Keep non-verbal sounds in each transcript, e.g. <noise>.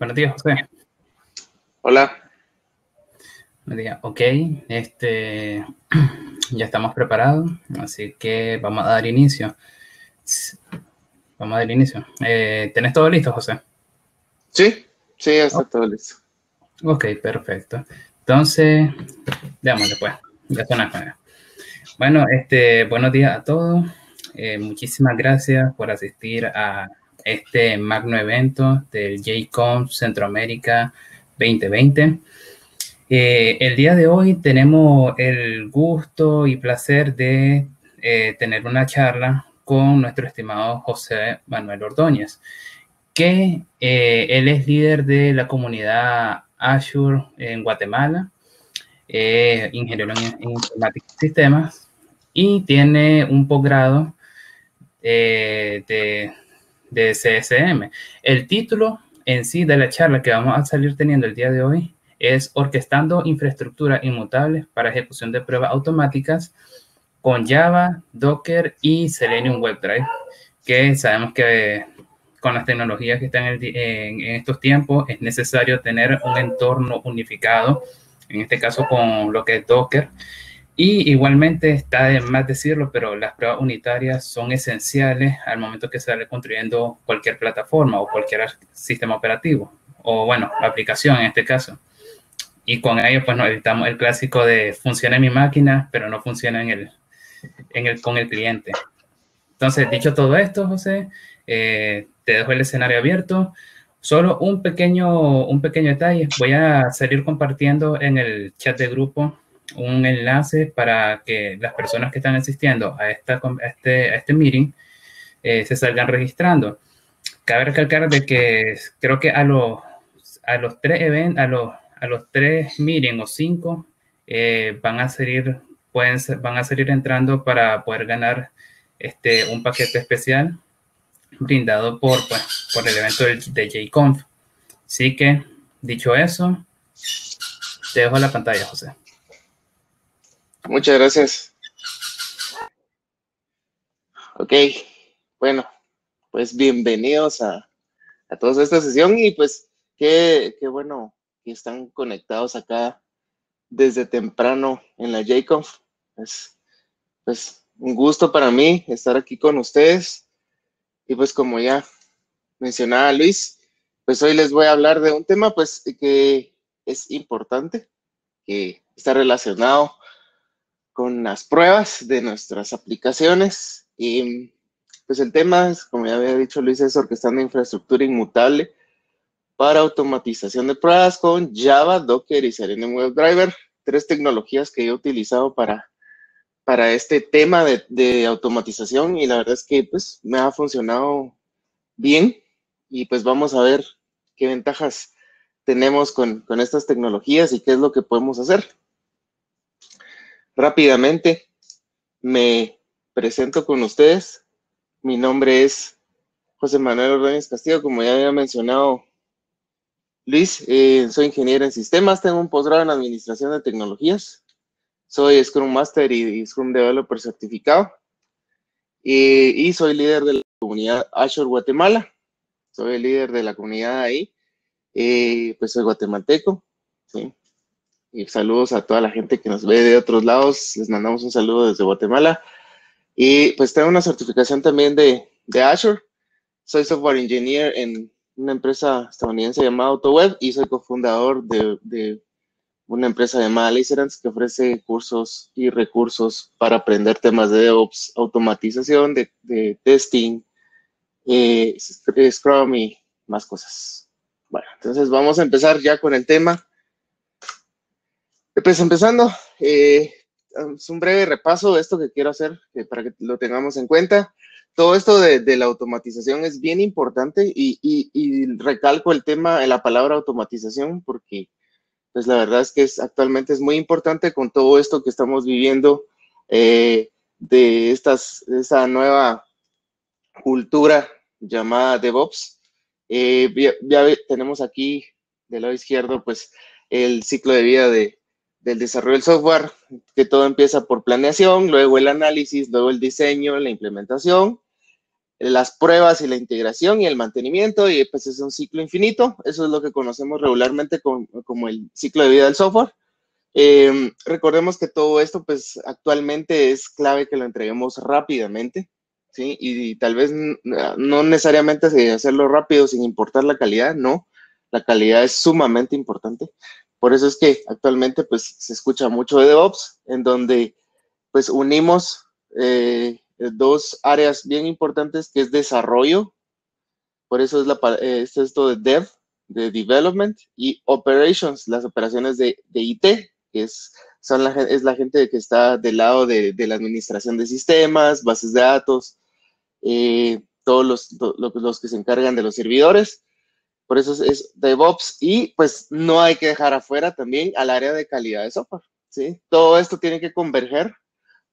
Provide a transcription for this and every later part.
Buenos días, José. Hola. Buenos días. Ok, este, <clears throat> ya estamos preparados, así que vamos a dar inicio. Vamos a dar inicio. Eh, ¿Tenés todo listo, José? Sí, sí, ya está todo listo. Ok, perfecto. Entonces, veámosle pues, ya. Bueno, este, buenos días a todos. Eh, muchísimas gracias por asistir a este magno evento del JCOM Centroamérica 2020. Eh, el día de hoy tenemos el gusto y placer de eh, tener una charla con nuestro estimado José Manuel Ordóñez, que él es líder de la comunidad Azure en Guatemala, ingeniero en informática y sistemas, y tiene un posgrado de de CSM. El título en sí de la charla que vamos a salir teniendo el día de hoy es Orquestando infraestructura inmutable para ejecución de pruebas automáticas con Java, Docker y Selenium WebDrive, que sabemos que con las tecnologías que están en, en, estos tiempos es necesario tener un entorno unificado, en este caso con lo que es Docker, y igualmente está de más decirlo, pero las pruebas unitarias son esenciales al momento que se sale construyendo cualquier plataforma o cualquier sistema operativo, o bueno, aplicación en este caso. Y con ello, pues nos evitamos el clásico de funciona en mi máquina, pero no funciona en el, en el, con el cliente. Entonces, dicho todo esto, José, eh, te dejo el escenario abierto. Solo un pequeño, un pequeño detalle. Voy a salir compartiendo en el chat de grupo un enlace para que las personas que están asistiendo a, esta, este, a este meeting eh, se salgan registrando. Cabe recalcar de que creo que a los, a los tres eventos, a los, a los tres meetings o cinco eh, van a salir, pueden van a salir entrando para poder ganar este, un paquete especial brindado por, pues, por el evento de JConf. Así que, dicho eso, te dejo la pantalla, José. Muchas gracias. Ok, bueno, pues bienvenidos a, a todos a esta sesión y pues qué, qué bueno que están conectados acá desde temprano en la JConf. Es pues un gusto para mí estar aquí con ustedes y pues como ya mencionaba Luis, pues hoy les voy a hablar de un tema pues que es importante, que está relacionado con las pruebas de nuestras aplicaciones. Y pues el tema, es, como ya había dicho Luis, es orquestando infraestructura inmutable para automatización de pruebas con Java, Docker y Selenium WebDriver, tres tecnologías que he utilizado para, para este tema de, de, automatización y la verdad es que pues me ha funcionado bien y pues vamos a ver qué ventajas tenemos con, con estas tecnologías y qué es lo que podemos hacer. Rápidamente me presento con ustedes. Mi nombre es José Manuel Ordóñez Castillo, como ya había mencionado Luis, eh, soy ingeniero en sistemas, tengo un posgrado en administración de tecnologías, soy Scrum Master y, Scrum Developer certificado y, soy líder de la comunidad Azure Guatemala, soy el líder de la comunidad ahí, eh, pues soy guatemalteco, ¿sí? Y saludos a toda la gente que nos ve de otros lados. Les mandamos un saludo desde Guatemala. Y pues tengo una certificación también de, de Azure. Soy software engineer en una empresa estadounidense llamada AutoWeb y soy cofundador de, de una empresa llamada Laserance que ofrece cursos y recursos para aprender temas de DevOps, automatización, de, de testing, eh, Scrum y más cosas. Bueno, entonces vamos a empezar ya con el tema. Pues empezando, eh, es un breve repaso de esto que quiero hacer para que lo tengamos en cuenta. Todo esto de, la automatización es bien importante y, recalco el tema, la palabra automatización, porque pues la verdad es que es, actualmente es muy importante con todo esto que estamos viviendo eh, de estas, esa nueva cultura llamada DevOps. Eh, ya, ya tenemos aquí del lado izquierdo pues el ciclo de vida de, del desarrollo del software, que todo empieza por planeación, luego el análisis, luego el diseño, la implementación, las pruebas y la integración y el mantenimiento y pues es un ciclo infinito. Eso es lo que conocemos regularmente como, el ciclo de vida del software. Em, recordemos que todo esto pues actualmente es clave que lo entreguemos rápidamente, ¿sí? Y, tal vez no necesariamente hacerlo rápido sin importar la calidad, no. La calidad es sumamente importante. Por eso es que actualmente pues se escucha mucho de DevOps, en donde pues unimos eh, dos áreas bien importantes que es desarrollo, por eso es, eh, esto de dev, de development y operations, las operaciones de, IT, que es, son la, es la gente que está del lado de, la administración de sistemas, bases de datos, eh, todos los, los, que se encargan de los servidores. Por eso es, DevOps y pues no hay que dejar afuera también al área de calidad de software. ¿sí? Todo esto tiene que converger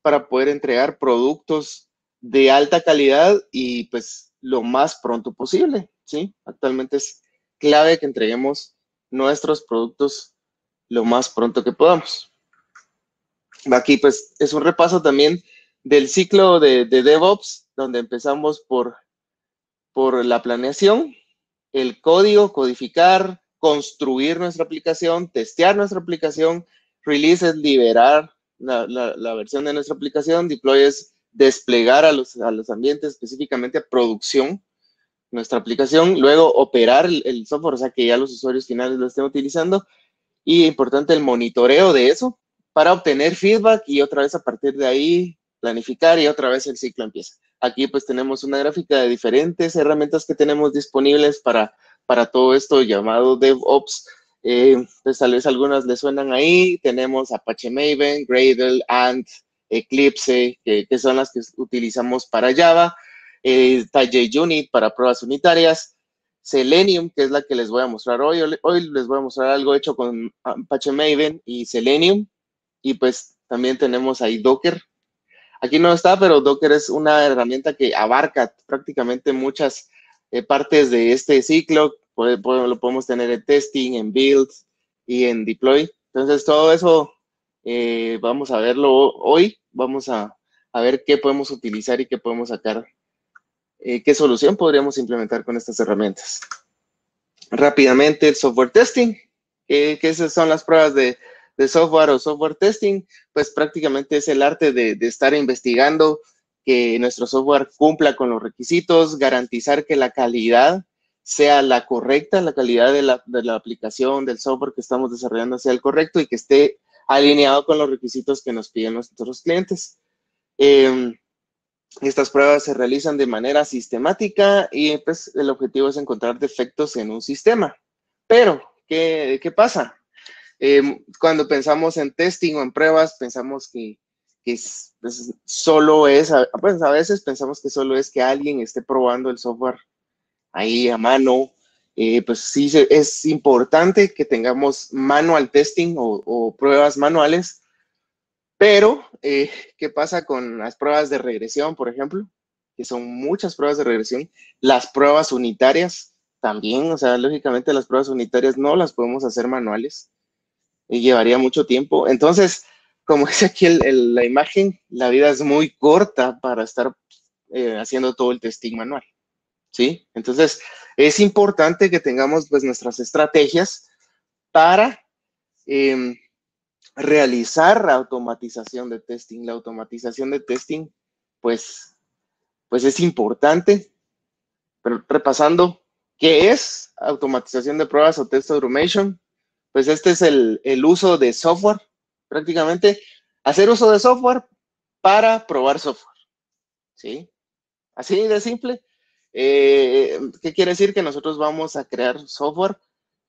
para poder entregar productos de alta calidad y pues lo más pronto posible. ¿sí? Actualmente es clave que entreguemos nuestros productos lo más pronto que podamos. Aquí pues es un repaso también del ciclo de, de DevOps, donde empezamos por, por la planeación, el código, codificar, construir nuestra aplicación, testear nuestra aplicación, release es liberar la, la, versión de nuestra aplicación, deploy es desplegar a los, a los ambientes, específicamente a producción, nuestra aplicación, luego operar el, el, software, o sea que ya los usuarios finales lo estén utilizando, y importante el monitoreo de eso para obtener feedback y otra vez a partir de ahí planificar y otra vez el ciclo empieza. Aquí pues tenemos una gráfica de diferentes herramientas que tenemos disponibles para, para todo esto llamado DevOps. Eh, pues tal vez algunas le suenan ahí. Tenemos Apache Maven, Gradle, Ant, Eclipse, que, son las que utilizamos para Java. Eh, Unit para pruebas unitarias. Selenium, que es la que les voy a mostrar hoy. Hoy les voy a mostrar algo hecho con Apache Maven y Selenium. Y pues también tenemos ahí Docker, Aquí no está, pero Docker es una herramienta que abarca prácticamente muchas eh, partes de este ciclo. lo podemos tener en testing, en build y en deploy. Entonces, todo eso eh, vamos a verlo hoy. Vamos a, ver qué podemos utilizar y qué podemos sacar, eh, qué solución podríamos implementar con estas herramientas. Rápidamente, el software testing, que esas son las pruebas de, de software o software testing, pues prácticamente es el arte de, estar investigando que nuestro software cumpla con los requisitos, garantizar que la calidad sea la correcta, la calidad de la, aplicación, del software que estamos desarrollando sea el correcto y que esté alineado con los requisitos que nos piden nuestros clientes. Em, estas pruebas se realizan de manera sistemática y pues el objetivo es encontrar defectos en un sistema. Pero, ¿qué, qué pasa? Em, cuando pensamos en testing o en pruebas, pensamos que, pues, solo es, pues a veces pensamos que solo es que alguien esté probando el software ahí a mano. Eh, pues sí, es importante que tengamos manual testing o, pruebas manuales, pero eh, ¿qué pasa con las pruebas de regresión, por ejemplo? Que son muchas pruebas de regresión. Las pruebas unitarias también, o sea, lógicamente las pruebas unitarias no las podemos hacer manuales y llevaría mucho tiempo. Entonces, como dice aquí la imagen, la vida es muy corta para estar eh, haciendo todo el testing manual. ¿Sí? Entonces, es importante que tengamos pues nuestras estrategias para em, realizar la automatización de testing. La automatización de testing, pues, pues es importante. Pero repasando, ¿qué es automatización de pruebas o test automation? Pues este es el, uso de software, prácticamente hacer uso de software para probar software. ¿Sí? Así de simple. Eh, ¿Qué quiere decir? Que nosotros vamos a crear software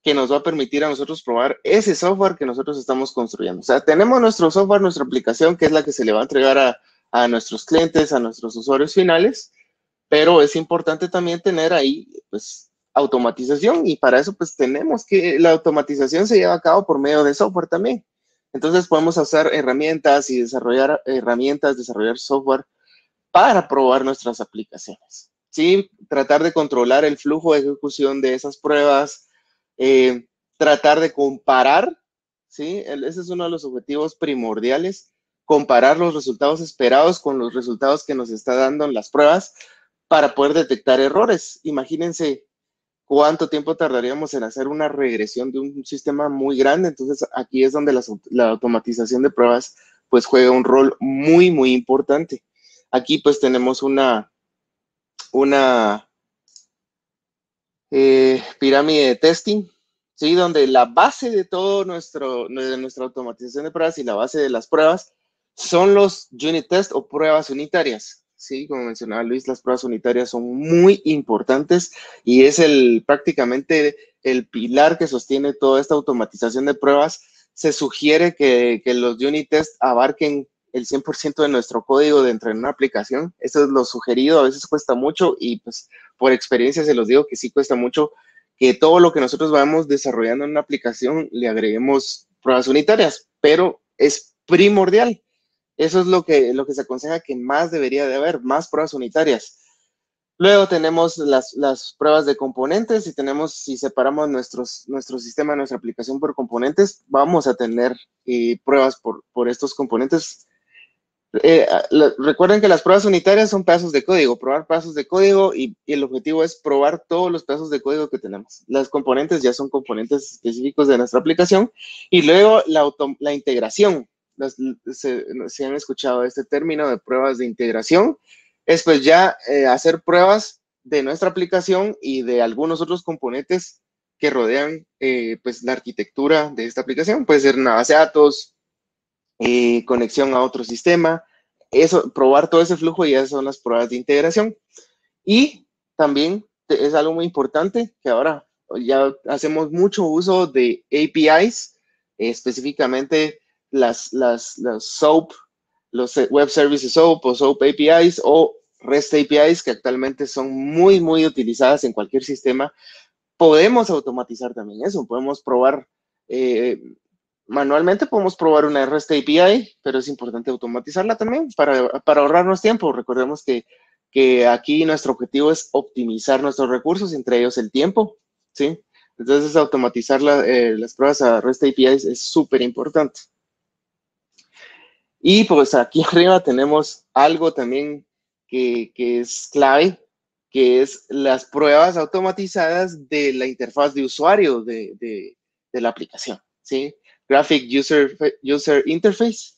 que nos va a permitir a nosotros probar ese software que nosotros estamos construyendo. O sea, tenemos nuestro software, nuestra aplicación, que es la que se le va a entregar a, a nuestros clientes, a nuestros usuarios finales, pero es importante también tener ahí, pues, automatización y para eso pues tenemos que la automatización se lleva a cabo por medio de software también. Entonces podemos usar herramientas y desarrollar herramientas, desarrollar software para probar nuestras aplicaciones. Sí, tratar de controlar el flujo de ejecución de esas pruebas, eh, tratar de comparar, sí, ese es uno de los objetivos primordiales, comparar los resultados esperados con los resultados que nos está dando en las pruebas para poder detectar errores. Imagínense cuánto tiempo tardaríamos en hacer una regresión de un sistema muy grande. Entonces, aquí es donde la, automatización de pruebas pues juega un rol muy, muy importante. Aquí pues tenemos una, una eh, pirámide de testing, ¿sí? Donde la base de todo nuestro, de nuestra automatización de pruebas y la base de las pruebas son los unit test o pruebas unitarias. Sí, como mencionaba Luis, las pruebas unitarias son muy importantes y es el prácticamente el pilar que sostiene toda esta automatización de pruebas. Se sugiere que, que los unit test abarquen el 100% de nuestro código dentro de una aplicación. Eso es lo sugerido, a veces cuesta mucho y pues por experiencia se los digo que sí cuesta mucho que todo lo que nosotros vamos desarrollando en una aplicación le agreguemos pruebas unitarias, pero es primordial. Eso es lo que, lo que se aconseja que más debería de haber, más pruebas unitarias. Luego tenemos las, las pruebas de componentes y tenemos, si separamos nuestros, nuestro sistema, nuestra aplicación por componentes, vamos a tener eh, pruebas por, por estos componentes eh, recuerden que las pruebas unitarias son pedazos de código, probar pedazos de código y, el objetivo es probar todos los pedazos de código que tenemos. Las componentes ya son componentes específicos de nuestra aplicación y luego la, la integración. Se, han escuchado este término de pruebas de integración, es pues ya eh, hacer pruebas de nuestra aplicación y de algunos otros componentes que rodean eh, pues la arquitectura de esta aplicación. Puede ser una base de datos, eh, conexión a otro sistema, eso, probar todo ese flujo y esas son las pruebas de integración. Y también es algo muy importante que ahora ya hacemos mucho uso de APIs, específicamente las, las, las SOAP, los Web Services SOAP o SOAP APIs o REST APIs que actualmente son muy, muy utilizadas en cualquier sistema. Podemos automatizar también eso, podemos probar eh, manualmente podemos probar una REST API, pero es importante automatizarla también para, para ahorrarnos tiempo. Recordemos que, que, aquí nuestro objetivo es optimizar nuestros recursos, entre ellos el tiempo, ¿sí? Entonces, automatizar eh, las pruebas a REST APIs es súper importante. Y pues aquí <laughs> arriba tenemos algo también que, que es clave, que es las pruebas automatizadas de la interfaz de usuario de, de, la aplicación, ¿sí? Graphic User, User Interface,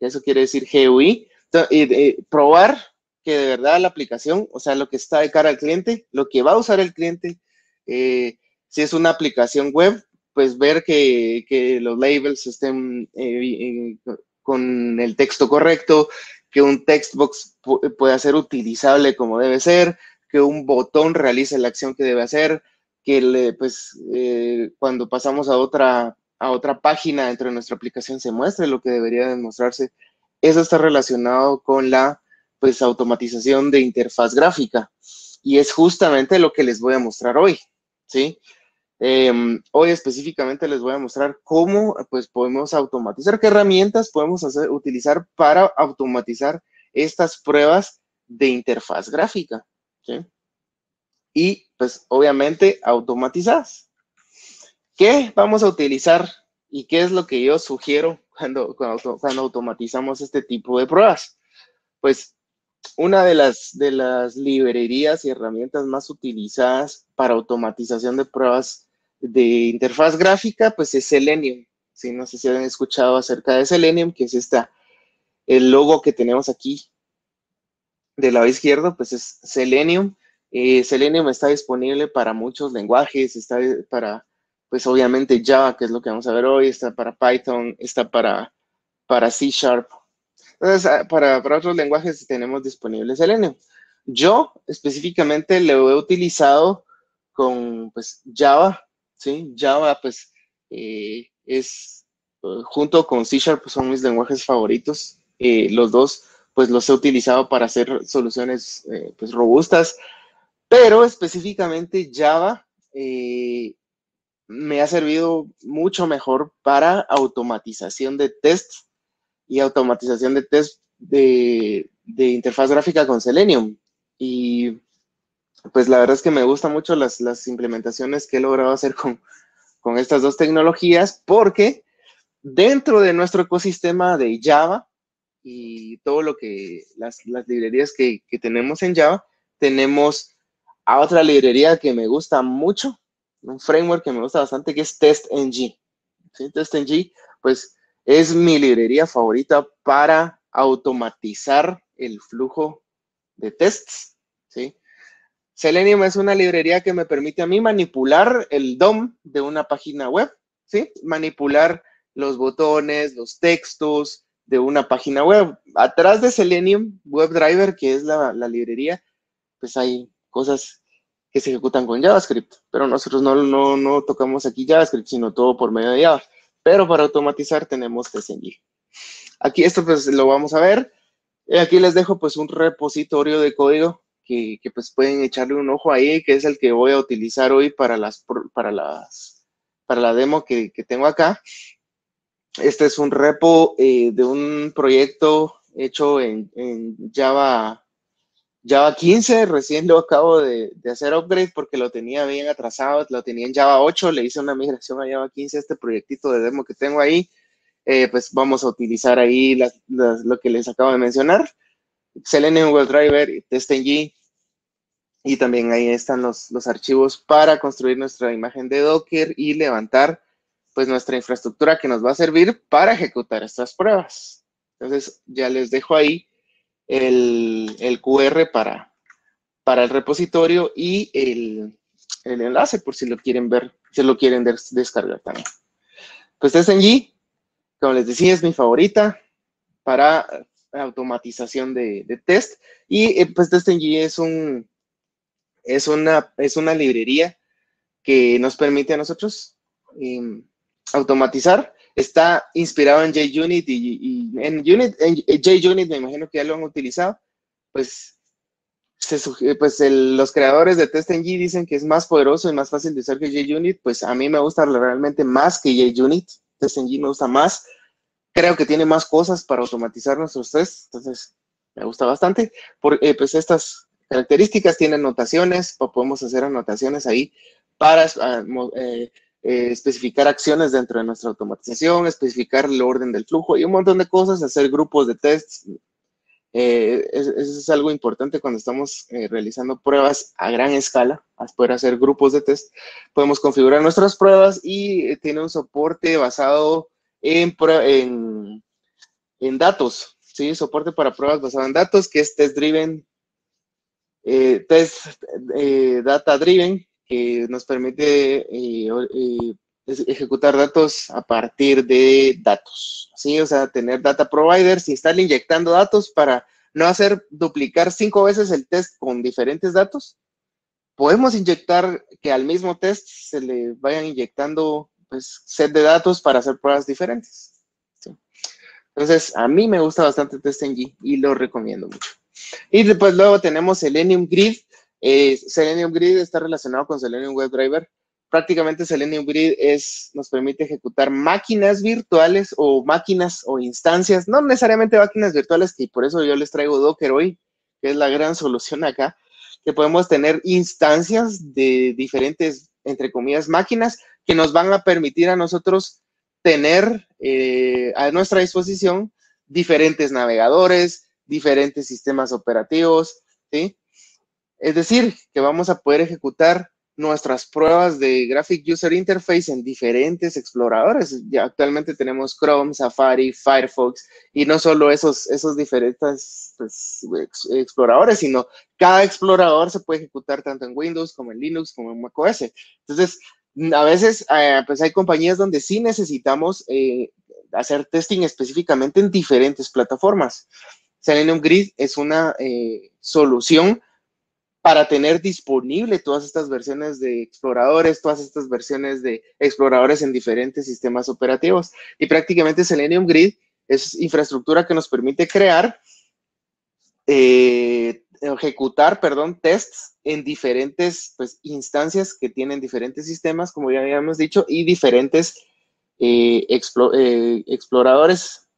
eso quiere decir GUI, y, probar que de verdad la aplicación, o sea, lo que está de cara al cliente, lo que va a usar el cliente, eh, si es una aplicación web, pues ver que, que los labels estén eh, con el texto correcto, que un textbox pueda ser utilizable como debe ser, que un botón realice la acción que debe hacer, que le, pues, eh, cuando pasamos a otra a otra página dentro de nuestra aplicación se muestre lo que debería demostrarse. Eso está relacionado con la pues, automatización de interfaz gráfica. Y es justamente lo que les voy a mostrar hoy, ¿sí? Em, hoy específicamente les voy a mostrar cómo pues, podemos automatizar, qué herramientas podemos hacer, utilizar para automatizar estas pruebas de interfaz gráfica, ¿sí? Y pues obviamente automatizadas. ¿Qué vamos a utilizar y qué es lo que yo sugiero cuando, cuando, automatizamos este tipo de pruebas? Pues una de las, de las librerías y herramientas más utilizadas para automatización de pruebas de interfaz gráfica, pues es Selenium. Si no sé si han escuchado acerca de Selenium, que es esta, el logo que tenemos aquí del lado izquierdo, pues es Selenium. Eh, Selenium está disponible para muchos lenguajes, está para pues obviamente Java, que es lo que vamos a ver hoy, está para Python, está para, para C Sharp. Entonces, ah, para, otros lenguajes tenemos disponible Selenium. Yo específicamente lo he utilizado con pues, Java, ¿sí? Java, pues, eh, es, eh, junto con C Sharp, son mis lenguajes favoritos. Eh, los dos, pues, los he utilizado para hacer soluciones, pues, robustas, pero específicamente Java me ha servido mucho mejor para automatización de test y automatización de test de, interfaz gráfica con Selenium. Y pues la verdad es que me gustan mucho las, implementaciones que he logrado hacer con, estas dos tecnologías porque dentro de nuestro ecosistema de Java y todo lo que las, librerías que, que tenemos en Java, tenemos a otra librería que me gusta mucho, un framework que me gusta bastante, que es TestNG. ¿Sí? TestNG, pues es mi librería favorita para automatizar el flujo de tests. ¿sí? Selenium es una librería que me permite a mí manipular el DOM de una página web, ¿sí? manipular los botones, los textos de una página web. Atrás de Selenium WebDriver, que es la, librería, pues hay cosas que se ejecutan con JavaScript, pero nosotros no, no, no tocamos aquí JavaScript, sino todo por medio de Java. Pero para automatizar tenemos TestNG. Aquí esto pues lo vamos a ver. Aquí les dejo pues un repositorio de código que, que, pues pueden echarle un ojo ahí, que es el que voy a utilizar hoy para las para las para la demo que, que tengo acá. Este es un repo eh, de un proyecto hecho en, en Java Java 15, recién lo acabo de, hacer upgrade porque lo tenía bien atrasado, lo tenía en Java 8, le hice una migración a Java 15, este proyectito de demo que tengo ahí, eh, pues vamos a utilizar ahí lo que les acabo de mencionar, Selenium WebDriver, TestNG, y también ahí están los, los archivos para construir nuestra imagen de Docker y levantar pues nuestra infraestructura que nos va a servir para ejecutar estas pruebas. Entonces ya les dejo ahí el, QR para, para el repositorio y el, enlace por si lo quieren ver, si lo quieren descargar también. Pues TestNG, como les decía, es mi favorita para automatización de, test. Y eh, pues TestNG es un es una, es una librería que nos permite a nosotros em, automatizar. Está inspirado en JUnit y, en, Unit, en JUnit me imagino que ya lo han utilizado, pues, pues los creadores de TestNG dicen que es más poderoso y más fácil de usar que JUnit, pues a mí me gusta realmente más que JUnit, TestNG me gusta más, creo que tiene más cosas para automatizar nuestros tests, entonces me gusta bastante, por, eh, pues estas características tienen notaciones, podemos hacer anotaciones ahí para ah, eh, eh, especificar acciones dentro de nuestra automatización, especificar el orden del flujo y un montón de cosas, hacer grupos de tests. Eh, eso es, algo importante cuando estamos eh, realizando pruebas a gran escala, poder hacer grupos de test. Podemos configurar nuestras pruebas y tiene un soporte basado en, en, en datos, ¿sí? Soporte para pruebas basado en datos, que es test driven, test data driven, que nos permite eh, eh, ejecutar datos a partir de datos, ¿sí? O sea, tener data providers y estar inyectando datos para no hacer duplicar cinco veces el test con diferentes datos. Podemos inyectar que al mismo test se le vayan inyectando pues, set de datos para hacer pruebas diferentes. Entonces, a mí me gusta bastante TestNG y lo recomiendo mucho. Y después luego tenemos Selenium Grid, eh, Selenium Grid está relacionado con Selenium WebDriver. Prácticamente Selenium Grid es, nos permite ejecutar máquinas virtuales o máquinas o instancias, no necesariamente máquinas virtuales, que por eso yo les traigo Docker hoy, que es la gran <laughs> solución acá, que podemos tener instancias de diferentes, entre comillas, máquinas que nos van a permitir a nosotros tener eh, a nuestra disposición diferentes navegadores, diferentes sistemas operativos, ¿sí? Es decir, que vamos a poder ejecutar nuestras pruebas de Graphic User Interface en diferentes exploradores. Ya actualmente tenemos Chrome, Safari, Firefox y no solo esos, esos diferentes pues, exploradores, sino cada explorador se puede ejecutar tanto en Windows como en Linux como en macOS. Entonces, a veces eh, pues hay compañías donde sí necesitamos eh, hacer testing específicamente en diferentes plataformas. Selenium Grid es una eh, solución para tener disponible todas estas versiones de exploradores, todas estas versiones de exploradores en diferentes sistemas operativos. Y prácticamente Selenium Grid es infraestructura que nos permite crear, eh, ejecutar, perdón, tests en diferentes pues, instancias que tienen diferentes sistemas, como ya habíamos dicho, y diferentes eh, exploradores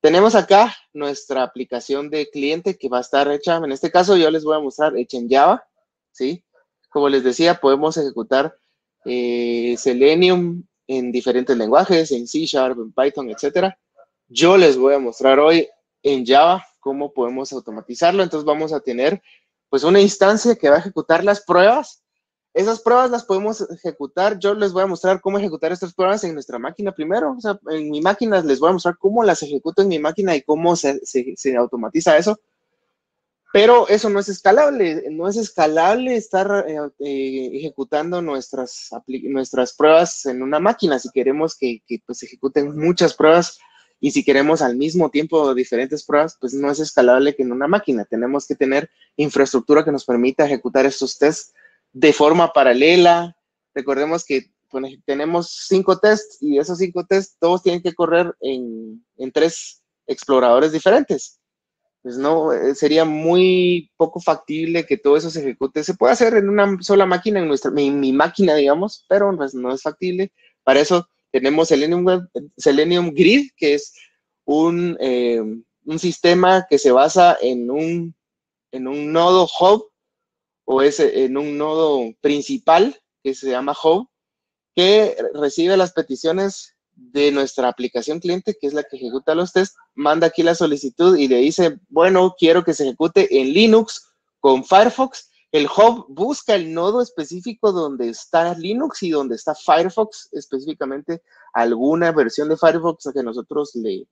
tenemos acá nuestra aplicación de cliente que va a estar hecha, en este caso yo les voy a mostrar hecha en Java, ¿sí? Como les decía, podemos ejecutar eh, Selenium en diferentes lenguajes, en C Sharp, en Python, etcétera. Yo les voy a mostrar hoy en Java cómo podemos automatizarlo. Entonces vamos a tener pues una instancia que va a ejecutar las pruebas. Esas pruebas las podemos ejecutar. Yo les voy a mostrar cómo ejecutar estas pruebas en nuestra máquina primero. O sea, en mi máquina les voy a mostrar cómo las ejecuto en mi máquina y cómo se, se automatiza eso. Pero eso no es escalable, no es escalable estar eh, eh, ejecutando nuestras, nuestras pruebas en una máquina si queremos que, que pues, ejecuten muchas pruebas y si queremos al mismo tiempo diferentes pruebas, pues no es escalable que en una máquina. Tenemos que tener infraestructura que nos permita ejecutar estos tests de forma paralela. Recordemos que tenemos cinco tests y esos cinco tests todos tienen que correr en, en tres exploradores diferentes pues no, eh, sería muy poco factible que todo eso se ejecute. Se puede hacer en una sola máquina, en nuestra, mi, máquina, digamos, pero pues no es factible. Para eso tenemos Selenium, Selenium Grid, que es un, eh, un sistema que se basa en un, en un nodo hub o es en un nodo principal que se llama hub, que recibe las peticiones de nuestra aplicación cliente, que es la que ejecuta los tests, manda aquí la solicitud y le dice, bueno, quiero que se ejecute en Linux con Firefox. El hub busca el nodo específico donde está Linux y donde está Firefox, específicamente alguna versión de Firefox que nosotros le,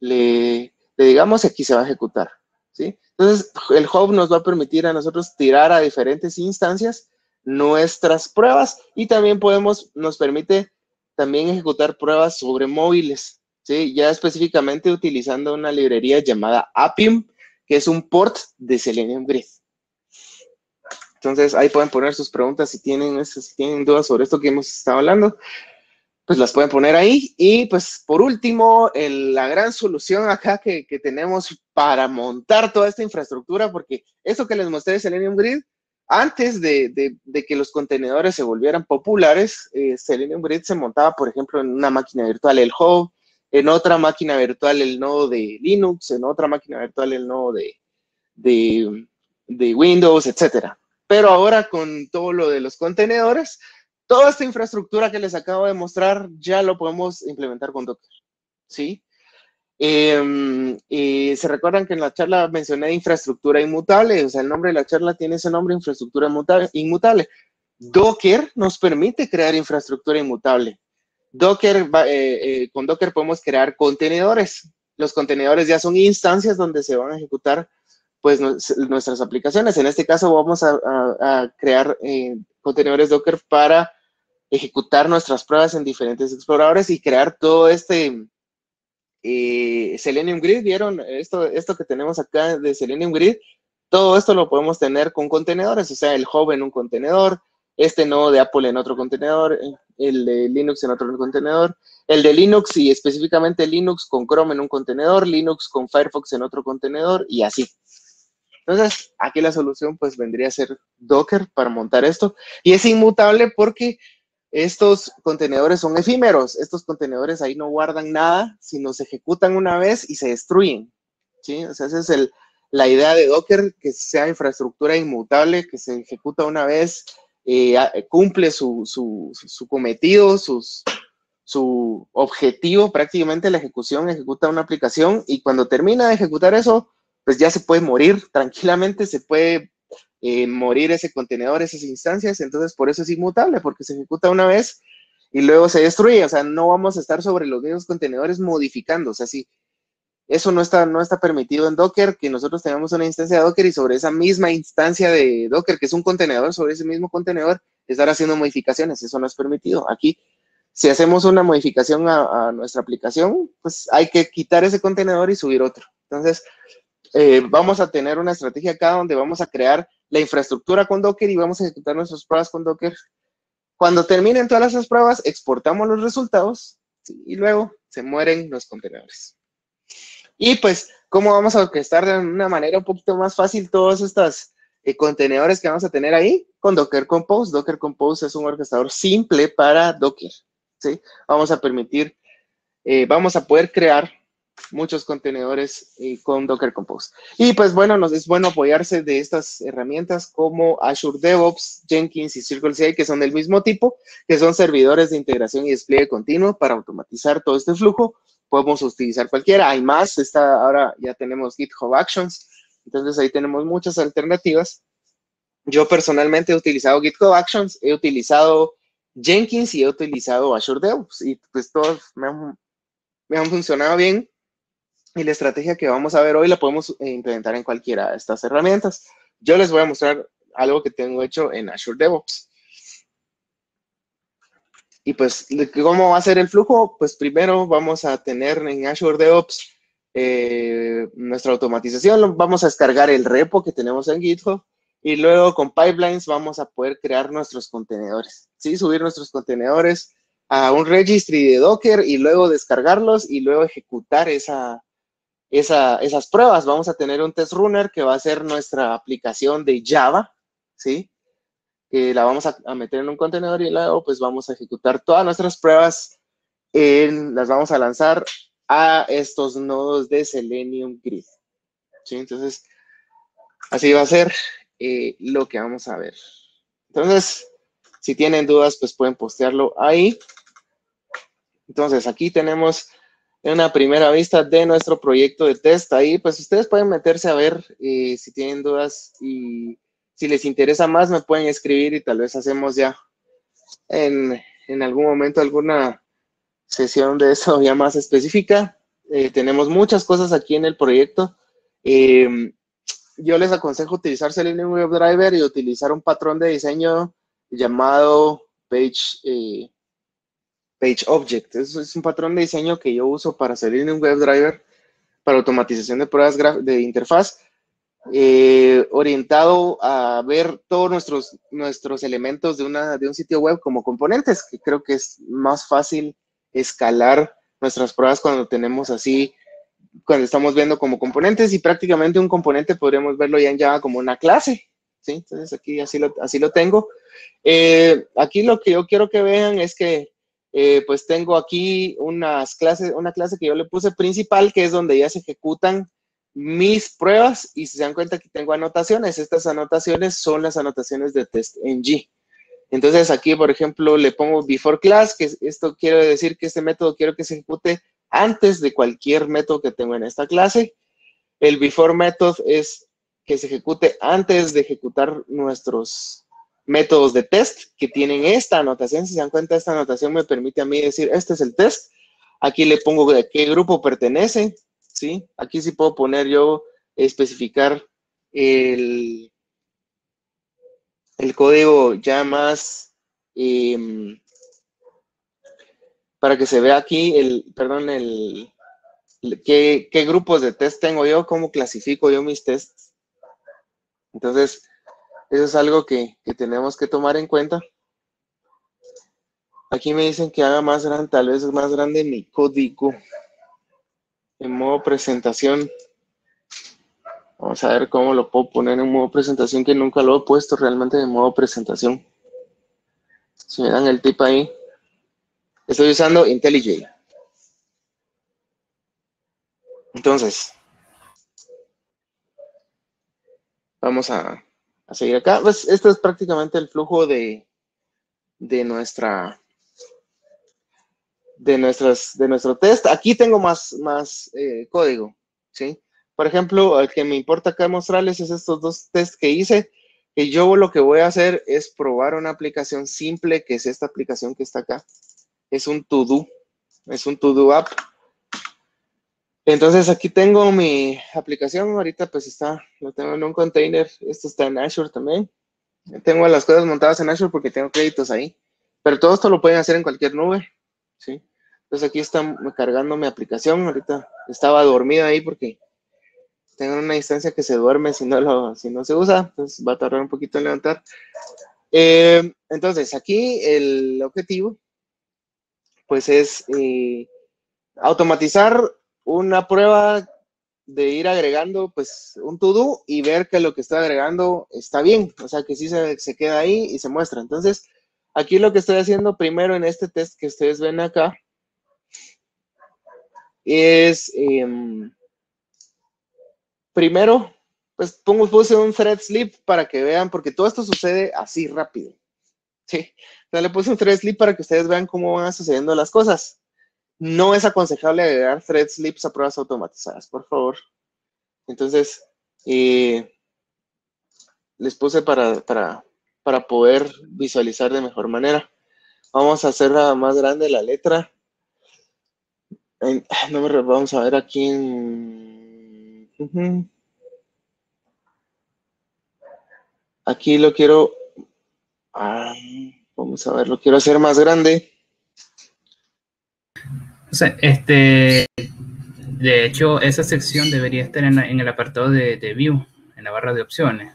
le, le digamos aquí se va a ejecutar. Entonces, el hub nos va a permitir a nosotros tirar a diferentes instancias nuestras pruebas y también podemos, nos permite también ejecutar pruebas sobre móviles, ¿sí? ya específicamente utilizando una librería llamada Appium, que es un port de Selenium Grid. Entonces, ahí pueden poner sus preguntas si tienen, si tienen dudas sobre esto que hemos estado hablando, pues las pueden poner ahí. Y pues por último, la gran solución acá que, que, tenemos para montar toda esta infraestructura, porque eso que les mostré de Selenium Grid antes de, que los contenedores se volvieran populares, eh, Selenium Grid se montaba, por ejemplo, en una máquina virtual el hub, en otra máquina virtual el nodo de Linux, en otra máquina virtual el nodo de, de, Windows, etcétera. Pero ahora con todo lo de los contenedores, toda esta infraestructura que les acabo de mostrar ya lo podemos implementar con Docker, ¿sí? Em, y se recuerdan que en la charla mencioné infraestructura inmutable, o sea, el nombre de la charla tiene ese nombre, infraestructura inmutable. Docker nos permite crear infraestructura inmutable. Docker, eh, eh, con Docker podemos crear contenedores. Los contenedores ya son instancias donde se van a ejecutar pues nuestras aplicaciones. En este caso vamos a, crear eh, contenedores Docker para ejecutar nuestras pruebas en diferentes exploradores y crear todo este, y Selenium Grid, ¿vieron? Esto, esto que tenemos acá de Selenium Grid, todo esto lo podemos tener con contenedores, o sea, el hub en un contenedor, este nodo de Apple en otro contenedor, el de Linux en otro contenedor, el de Linux y específicamente Linux con Chrome en un contenedor, Linux con Firefox en otro contenedor y así. Entonces, aquí la solución pues vendría a ser Docker para montar esto y es inmutable porque estos contenedores son efímeros. Estos contenedores ahí no guardan nada, sino se ejecutan una vez y se destruyen. ¿sí? O sea, esa es el, la idea de Docker, que sea infraestructura inmutable, que se ejecuta una vez, eh, cumple su, su, cometido, su objetivo, prácticamente la ejecución, ejecuta una aplicación y cuando termina de ejecutar eso, pues ya se puede morir tranquilamente, se puede eh, morir ese contenedor, esas instancias, entonces por eso es inmutable, porque se ejecuta una vez y luego se destruye, o sea, no vamos a estar sobre los mismos contenedores modificando, o sea, si eso no está, no está permitido en Docker, que nosotros tengamos una instancia de Docker y sobre esa misma instancia de Docker, que es un contenedor, sobre ese mismo contenedor, estar haciendo modificaciones, eso no es permitido. Aquí, si hacemos una modificación a, a nuestra aplicación, pues hay que quitar ese contenedor y subir otro. Entonces, eh, vamos a tener una estrategia acá donde vamos a crear la infraestructura con Docker y vamos a ejecutar nuestras pruebas con Docker. Cuando terminen todas esas pruebas, exportamos los resultados y luego se mueren los contenedores. Y pues, ¿cómo vamos a orquestar de una manera un poquito más fácil todos estos eh, contenedores que vamos a tener ahí? Con Docker Compose. Docker Compose es un orquestador simple para Docker. ¿sí? Vamos a permitir, eh, vamos a poder crear muchos contenedores eh, con Docker Compose. Y pues bueno, nos es bueno apoyarse de estas herramientas como Azure DevOps, Jenkins y CircleCI, que son del mismo tipo, que son servidores de integración y despliegue continuo para automatizar todo este flujo. Podemos utilizar cualquiera. Hay más, está, ahora ya tenemos GitHub Actions Entonces ahí tenemos muchas alternativas. Yo personalmente he utilizado GitHub Actions, he utilizado Jenkins y he utilizado Azure DevOps y pues todos me han, me han funcionado bien. Y la estrategia que vamos a ver hoy la podemos eh, implementar en cualquiera de estas herramientas. Yo les voy a mostrar algo que tengo hecho en Azure DevOps. Y pues, ¿cómo va a ser el flujo? Pues primero vamos a tener en Azure DevOps eh, nuestra automatización. Vamos a descargar el repo que tenemos en GitHub y luego con pipelines vamos a poder crear nuestros contenedores. ¿sí? Subir nuestros contenedores a un registry de Docker y luego descargarlos y luego ejecutar esa, esas pruebas. Vamos a tener un test runner que va a ser nuestra aplicación de Java, ¿sí? Que la vamos a, meter en un contenedor y luego pues vamos a ejecutar todas nuestras pruebas, en, las vamos a lanzar a estos nodos de Selenium Grid. ¿sí? Entonces, así va a ser eh, lo que vamos a ver. Entonces, si tienen dudas, pues pueden postearlo ahí. Entonces, aquí tenemos una primera vista de nuestro proyecto de test. Ahí, pues ustedes pueden meterse a ver eh, si tienen dudas y si les interesa más, me pueden escribir y tal vez hacemos ya en, algún momento alguna sesión de eso <laughs> ya más específica. Eh, tenemos muchas cosas aquí en el proyecto. Eh, yo les aconsejo utilizar Selenium WebDriver y utilizar un patrón de diseño llamado Page, Page Object. Eso es un patrón de diseño que yo uso para Selenium WebDriver para automatización de pruebas de interfaz, eh, orientado a ver todos nuestros, nuestros elementos de, una, de un sitio web como componentes, que creo que es más fácil escalar nuestras pruebas cuando tenemos así, cuando estamos viendo como componentes y prácticamente un componente podríamos verlo ya en Java como una clase. ¿sí? Entonces aquí así lo, así lo tengo. Eh, aquí lo que yo quiero que vean es que eh, pues tengo aquí unas clases, una clase que yo le puse principal, que es donde ya se ejecutan mis pruebas y si se dan cuenta que tengo anotaciones, estas anotaciones son las anotaciones de test en G. Entonces aquí, por ejemplo, le pongo before class, que esto quiere decir que este método quiero que se ejecute antes de cualquier método que tengo en esta clase. El before method es que se ejecute antes de ejecutar nuestros métodos de test que tienen esta anotación. Si se dan cuenta, esta anotación me permite a mí decir, este es el test. Aquí le pongo de qué grupo pertenece, ¿sí? Aquí sí puedo poner yo, especificar el, el código ya más, em, para que se vea aquí el, perdón, el, qué, qué grupos de test tengo yo, cómo clasifico yo mis tests. Entonces, eso es algo que, tenemos que tomar en cuenta. Aquí me dicen que haga más grande, tal vez más grande mi código. En modo presentación. Vamos a ver cómo lo puedo poner en modo presentación, que nunca lo he puesto realmente en modo presentación. Si me dan el tip ahí. Estoy usando IntelliJ. Entonces, vamos a a seguir acá. Pues esto es prácticamente el flujo de, de nuestra de nuestras de nuestro test. Aquí tengo más, más eh, código, ¿sí? Por ejemplo, el que me importa acá mostrarles es estos dos tests que hice. Que yo lo que voy a hacer es probar una aplicación simple, que es esta aplicación que está acá. Es un to-do, es un to-do app entonces aquí tengo mi aplicación, ahorita pues está, lo tengo en un container, esto está en Azure también. Tengo las cosas montadas en Azure porque tengo créditos ahí, pero todo esto lo pueden hacer en cualquier nube, ¿sí? Entonces aquí está cargando mi aplicación, ahorita estaba dormida ahí porque tengo una instancia que se duerme si no, lo, si no se usa, entonces va a tardar un poquito en levantar. Eh, entonces aquí el objetivo pues es eh, automatizar una prueba de ir agregando pues un to-do y ver que lo que está agregando está bien, o sea que sí se, queda ahí y se muestra. Entonces, aquí lo que estoy haciendo primero en este test que ustedes ven acá es, em, primero, pues pongo, puse un thread sleep para que vean, porque todo esto sucede así rápido. Sí, entonces le puse un thread sleep para que ustedes vean cómo van sucediendo las cosas. No es aconsejable agregar thread slips a pruebas automatizadas, por favor. Entonces, eh, les puse para, para, para poder visualizar de mejor manera. Vamos a hacer más grande la letra. <sighs> no me, vamos a ver aquí en... Aquí lo quiero... Ah, vamos a ver, lo quiero hacer más grande. Este, de hecho, esa sección debería estar en, el apartado de, View, en la barra de opciones.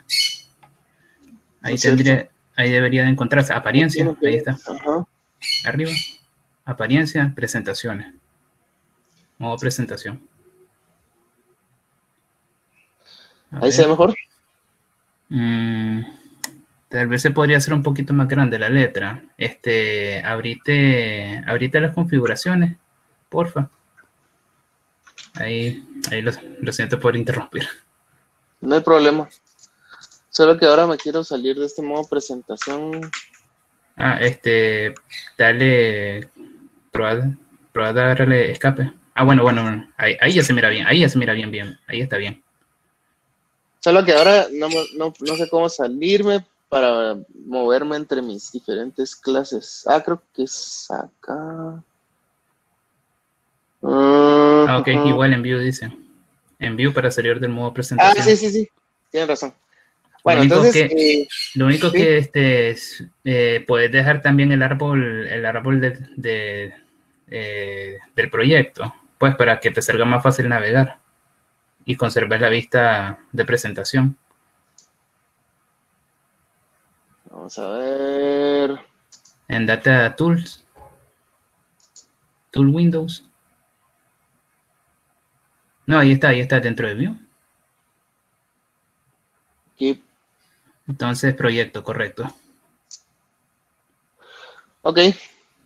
Ahí, tendría, ahí debería de encontrarse apariencia, ahí está. Arriba, apariencia, presentaciones. Modo presentación. ahí se ve mejor. Mm, tal vez se podría hacer un poquito más grande la letra. Este, abrite, abrite las configuraciones, porfa. Ahí, ahí lo, siento por interrumpir. No hay problema. Solo que ahora me quiero salir de este modo presentación. Ah, este, dale, prueba darle escape. Ah, bueno, bueno, Ahí, ahí, ya se mira bien, ahí ya se mira bien, bien, ahí está bien. Solo que ahora no, no, no sé cómo salirme para moverme entre mis diferentes clases. Ah, creo que es acá. Ah, ok, igual en view dice. En view para salir del modo presentación. Ah, sí, sí, sí. Tienes razón. Bueno, lo entonces. Que, eh, lo único que este, eh, puedes dejar también el árbol, el árbol de, eh, del proyecto, pues para que te salga más fácil navegar y conservar la vista de presentación. Vamos a ver. En Data Tools. Tool Windows. No, ahí está, ahí está dentro de View. Entonces, proyecto, correcto. Ok.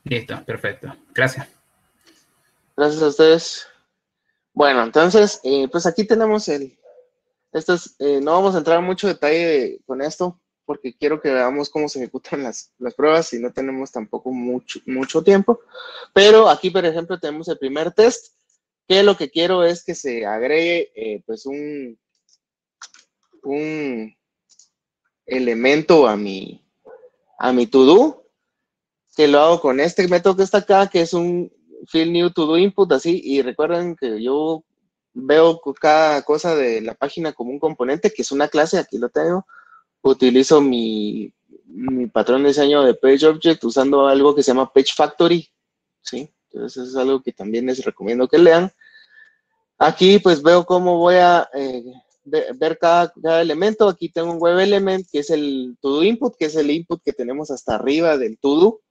Listo, perfecto. Gracias. Gracias a ustedes. Bueno, entonces, eh, pues aquí tenemos el... Eh, no vamos a entrar en mucho detalle con esto, porque quiero que veamos cómo se ejecutan las, las, pruebas y no tenemos tampoco mucho, mucho tiempo. Pero aquí, por ejemplo, tenemos el primer test que lo que quiero es que se agregue eh, pues un, un elemento a mi, a mi to-do, que lo hago con este método que está acá, que es un fill new to-do input, así, y recuerden que yo veo cada cosa de la página como un componente, que es una clase, aquí lo tengo, utilizo mi, mi patrón de diseño de Page Object usando algo que se llama Page Factory, ¿sí? Entonces es algo que también les recomiendo que lean. Aquí pues veo cómo voy a eh, ver cada, elemento. Aquí tengo un web element que es el todo input, que es el input que tenemos hasta arriba del todo.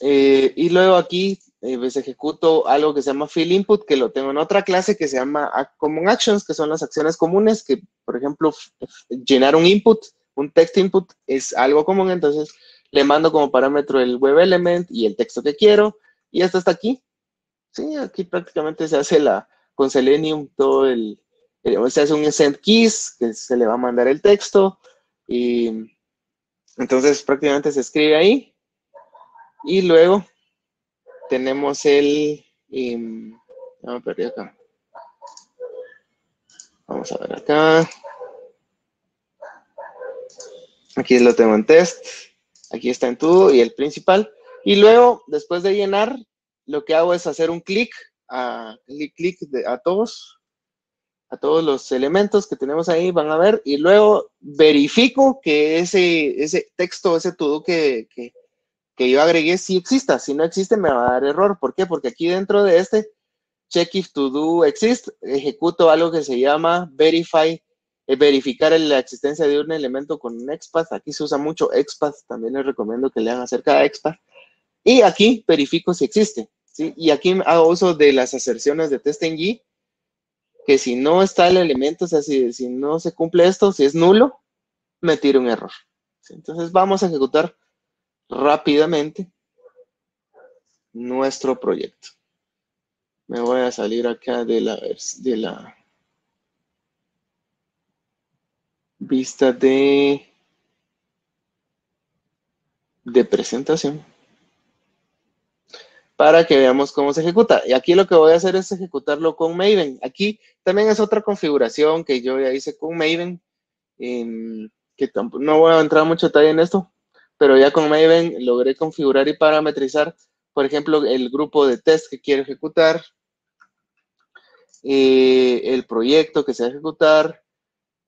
Eh, y luego aquí eh, pues ejecuto algo que se llama fill input, que lo tengo en otra clase que se llama common actions, que son las acciones comunes, que por ejemplo llenar un input, un text input es algo común, entonces le mando como parámetro el web element y el texto que quiero y esto está aquí. Sí, aquí prácticamente se hace la, con Selenium todo el, se hace un send keys, que se le va a mandar el texto, y entonces prácticamente se escribe ahí, y luego tenemos el, em, me perdí acá. Vamos a ver acá. Aquí lo tengo en test. Aquí está en todo y el principal. Y luego, después de llenar, lo que hago es hacer un clic a, clic a todos, a todos los elementos que tenemos ahí, van a ver, y luego verifico que ese, ese texto, ese todo que, que, que yo agregué sí exista. Si no existe, me va a dar error. ¿Por qué? Porque aquí dentro de este check if to do exist, ejecuto algo que se llama verify, eh, verificar la existencia de un elemento con un XPath. Aquí se usa mucho XPath, también les recomiendo que lean acerca de XPath. Y aquí verifico si existe. Y aquí hago uso de las aserciones de TestNG, que si no está el elemento, o sea, si, si no se cumple esto, si es nulo, me tira un error. Entonces vamos a ejecutar rápidamente nuestro proyecto. Me voy a salir acá de la, de la vista de, de presentación. Para que veamos cómo se ejecuta. Y aquí lo que voy a hacer es ejecutarlo con Maven. Aquí también es otra configuración que yo ya hice con Maven, que no voy a entrar mucho detalle en esto, pero ya con Maven logré configurar y parametrizar, por ejemplo, el grupo de test que quiero ejecutar, eh, el proyecto que se va a ejecutar,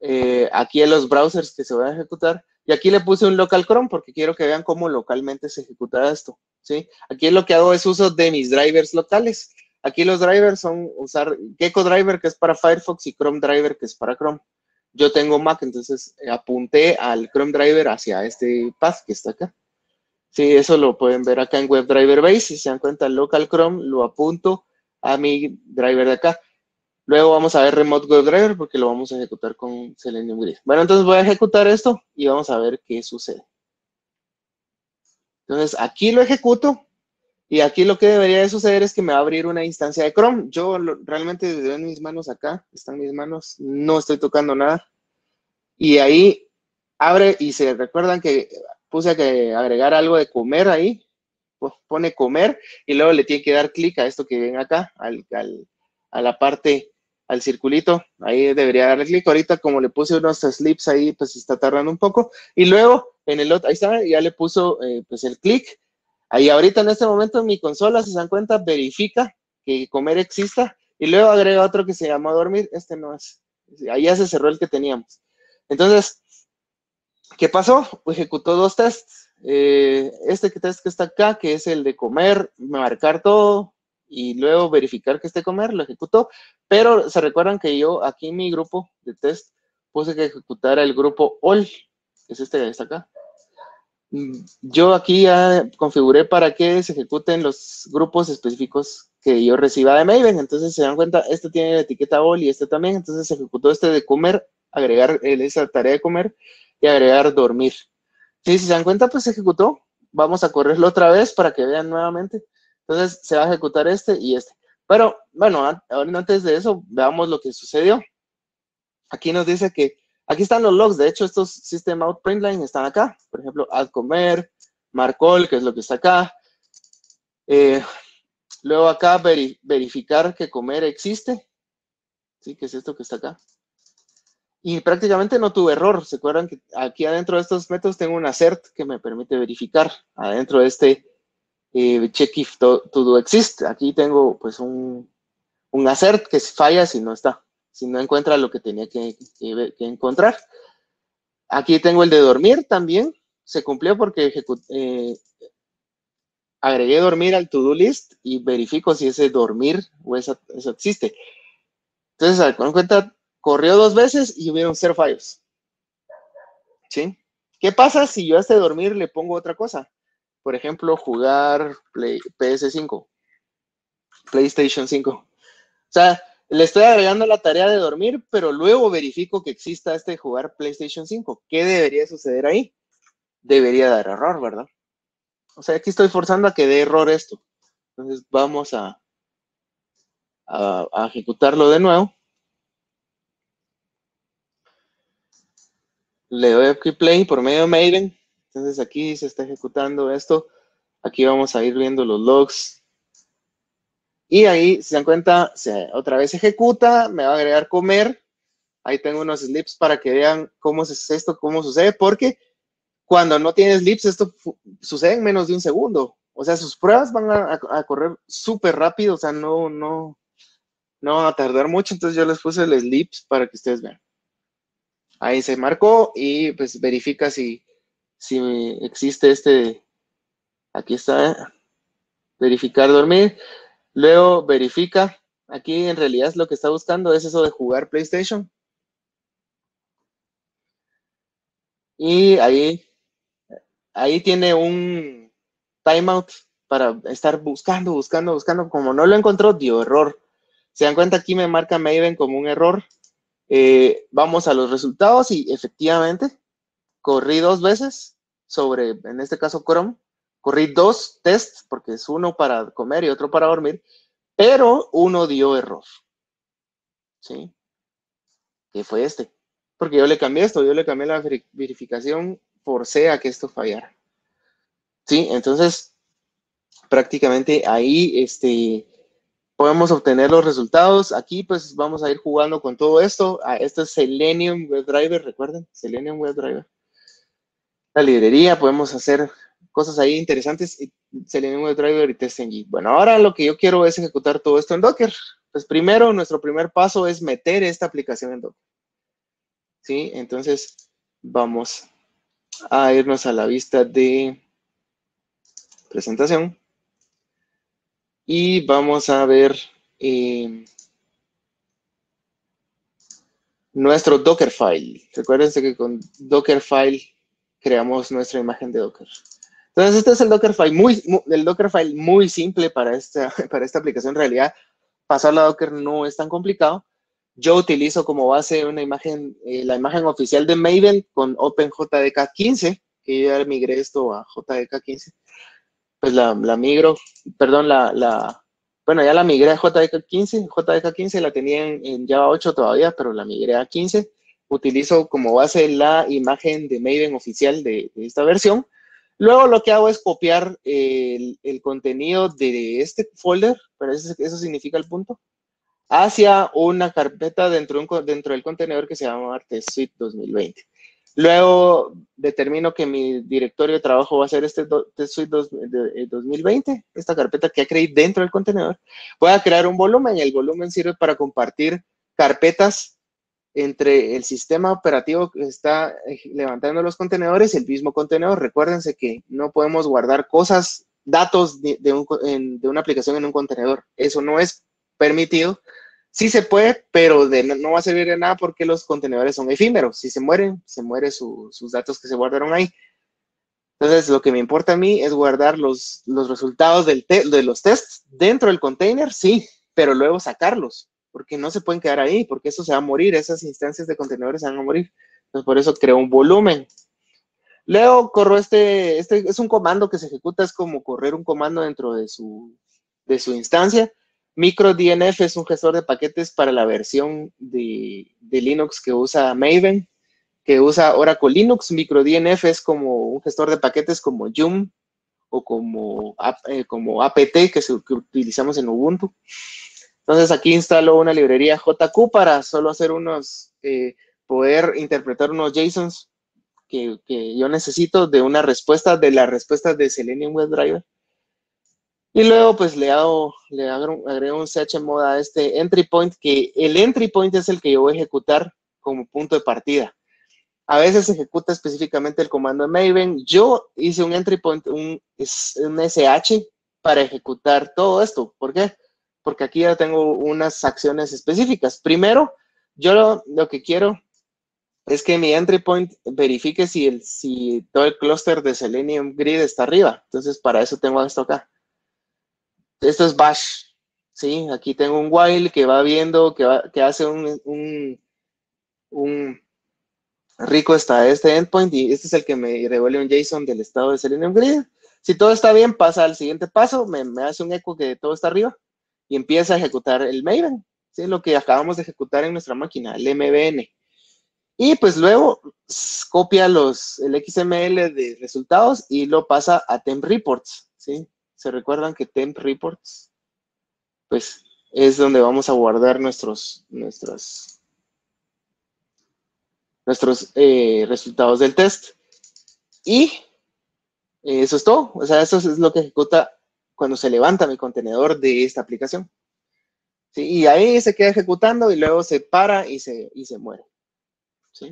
eh, aquí en los browsers que se van a ejecutar, y aquí le puse un local Chrome porque quiero que vean cómo localmente se ejecuta esto, ¿sí? Aquí lo que hago es uso de mis drivers locales. Aquí los drivers son usar Gecko Driver, que es para Firefox, y Chrome Driver, que es para Chrome. Yo tengo Mac, entonces apunté al Chrome Driver hacia este path que está acá. Sí, eso lo pueden ver acá en WebDriver Base. Si se dan cuenta, local Chrome lo apunto a mi driver de acá. Luego vamos a ver Remote WebDriver porque lo vamos a ejecutar con Selenium Grid. Bueno, entonces voy a ejecutar esto y vamos a ver qué sucede. Entonces, aquí lo ejecuto y aquí lo que debería de suceder es que me va a abrir una instancia de Chrome. Yo realmente en mis manos acá, están mis manos, no estoy tocando nada. Y ahí abre y se recuerdan que puse que agregar algo de comer ahí, pues pone comer y luego le tiene que dar clic a esto que ven acá, a la parte al circulito, ahí debería darle clic. Ahorita como le puse unos slips ahí, pues está tardando un poco. Y luego en el otro, ahí está, ya le puso eh, pues el clic. Ahí ahorita en este momento en mi consola, si se dan cuenta, verifica que comer exista. Y luego agrega otro que se llama dormir. Este no es. Ahí ya se cerró el que teníamos. Entonces, ¿qué pasó? Ejecutó dos tests. Eh, este test que está acá, que es el de comer, marcar todo, y luego verificar que esté comer, lo ejecutó. Pero se recuerdan que yo aquí en mi grupo de test puse que ejecutara el grupo all, que es este que acá. Mm, yo aquí ya configuré para que se ejecuten los grupos específicos que yo reciba de Maven. Entonces se dan cuenta, este tiene la etiqueta all y este también. Entonces se ejecutó este de comer, agregar esa tarea de comer y agregar dormir. Sí, si se dan cuenta, pues se ejecutó. Vamos a correrlo otra vez para que vean nuevamente. Entonces se va a ejecutar este y este. Pero bueno, antes de eso, veamos lo que sucedió. Aquí nos dice que, aquí están los logs. De hecho, estos System Out Printline están acá. Por ejemplo, add comer, marcol, que es lo que está acá. Eh, luego acá verificar que comer existe. Sí, que es esto que está acá. Y prácticamente no tuve error. ¿Se acuerdan que aquí adentro de estos métodos tengo un assert que me permite verificar adentro de este eh, check if to, do exist. Aquí tengo pues un, un assert que falla si no está, si no encuentra lo que tenía que, encontrar. Aquí tengo el de dormir también, se cumplió porque eh, agregué dormir al to-do list y verifico si ese dormir o eso, existe. Entonces, con cuenta, corrió dos veces y hubieron cero fallos. ¿Sí? ¿Qué pasa si yo a este dormir le pongo otra cosa? Por ejemplo, jugar PS5, PlayStation 5. O sea, le estoy agregando la tarea de dormir, pero luego verifico que exista este jugar PlayStation 5. ¿Qué debería suceder ahí? Debería dar error, ¿verdad? O sea, aquí estoy forzando a que dé error esto. Entonces vamos a, ejecutarlo de nuevo. Le doy aquí play por medio de Maven. Entonces aquí se está ejecutando esto. Aquí vamos a ir viendo los logs. Y ahí, si se dan cuenta, otra vez ejecuta, me va a agregar comer. Ahí tengo unos slips para que vean cómo es esto, cómo sucede, porque cuando no tienes slips, esto sucede en menos de un segundo. O sea, sus pruebas van a, correr súper rápido, o sea, no, no, no van a tardar mucho. Entonces yo les puse el slips para que ustedes vean. Ahí se marcó y pues verifica si, si existe este, aquí está, verificar dormir, luego verifica, aquí en realidad lo que está buscando es eso de jugar PlayStation. Y ahí, ahí tiene un timeout para estar buscando, buscando, buscando. Como no lo encontró, dio error. Se dan cuenta, aquí me marca Maven como un error. Eh, vamos a los resultados y efectivamente corrí dos veces sobre, en este caso Chrome, corrí dos tests, porque es uno para comer y otro para dormir, pero uno dio error. ¿Sí? Que fue este. Porque yo le cambié esto, yo le cambié la verificación, forcé a que esto fallara. ¿Sí? Entonces, prácticamente ahí este, podemos obtener los resultados. Aquí pues vamos a ir jugando con todo esto. Ah, esto es Selenium WebDriver, recuerden, Selenium WebDriver. La librería, podemos hacer cosas ahí interesantes. Selenium WebDriver y TestNG. Bueno, ahora lo que yo quiero es ejecutar todo esto en Docker. Pues primero, nuestro primer paso es meter esta aplicación en Docker. ¿Sí? Entonces, vamos a irnos a la vista de presentación. Y vamos a ver eh, nuestro Dockerfile. Recuérdense que con Dockerfile creamos nuestra imagen de Docker. Entonces, este es el Dockerfile muy, el Dockerfile muy simple para esta, <laughs> para esta aplicación. En realidad, pasarlo a Docker no es tan complicado. Yo utilizo como base una imagen, eh, la imagen oficial de Maven con OpenJDK 15, que yo ya migré esto a JDK 15 pues la, migro, perdón, la, la, bueno, ya la migré a JDK 15, JDK 15 la tenía en, Java 8 todavía, pero la migré a 15. Utilizo como base la imagen de Maven oficial de, esta versión. Luego lo que hago es copiar el, contenido de este folder, pero eso, eso, significa el punto, hacia una carpeta dentro, dentro del contenedor que se llama Artest Suite 2020. Luego determino que mi directorio de trabajo va a ser este suite 2020, eh, esta carpeta que creé dentro del contenedor. Voy a crear un volumen. El volumen sirve para compartir carpetas entre el sistema operativo que está eh, levantando los contenedores y el mismo contenedor. Recuérdense que no podemos guardar cosas, datos de, una aplicación en un contenedor. Eso no es permitido Sí se puede, pero no va a servir de nada porque los contenedores son efímeros. Si se mueren, se mueren sus datos que se guardaron ahí. Entonces, lo que me importa a mí es guardar los, resultados de los tests dentro del container, sí, pero luego sacarlos, porque no se pueden quedar ahí, porque eso se va a morir, esas instancias de contenedores se van a morir. Entonces, por eso creo un volumen. Luego corro este, este es un comando que se ejecuta, es como correr un comando dentro de su, de su instancia MicroDNF es un gestor de paquetes para la versión de, Linux que usa Maven, que usa Oracle Linux. MicroDNF es como un gestor de paquetes como Yum o como, eh, como apt que, utilizamos en Ubuntu. Entonces aquí instalo una librería JQ para solo hacer unos, eh, poder interpretar unos JSONs que, que, yo necesito de una respuesta, de las respuestas de Selenium WebDriver. Y luego pues le hago, le agrego, un chmod a este entry point, que el entry point es el que yo voy a ejecutar como punto de partida. A veces se ejecuta específicamente el comando de Maven. Yo hice un entry point, un, un SH para ejecutar todo esto. ¿Por qué? Porque aquí ya tengo unas acciones específicas. Primero, yo lo, que quiero es que mi entry point verifique si, el, si todo el clúster de Selenium Grid está arriba. Entonces, para eso tengo esto acá esto es bash, ¿sí? Aquí tengo un while que va viendo, que, que hace un, un, rico hasta este endpoint y este es el que me devuelve un JSON del estado de Selenium Grid. Si todo está bien, pasa al siguiente paso, me, hace un eco que todo está arriba y empieza a ejecutar el Maven, ¿sí? Lo que acabamos de ejecutar en nuestra máquina, el MVN. Y pues luego copia los, el XML de resultados y lo pasa a temp reports, ¿sí? ¿Se recuerdan que temp reports? Pues es donde vamos a guardar nuestros, nuestros eh, resultados del test. Y eso es todo. O sea, eso es lo que ejecuta cuando se levanta mi contenedor de esta aplicación. Y ahí se queda ejecutando y luego se para y se, y se muere. ¿sí?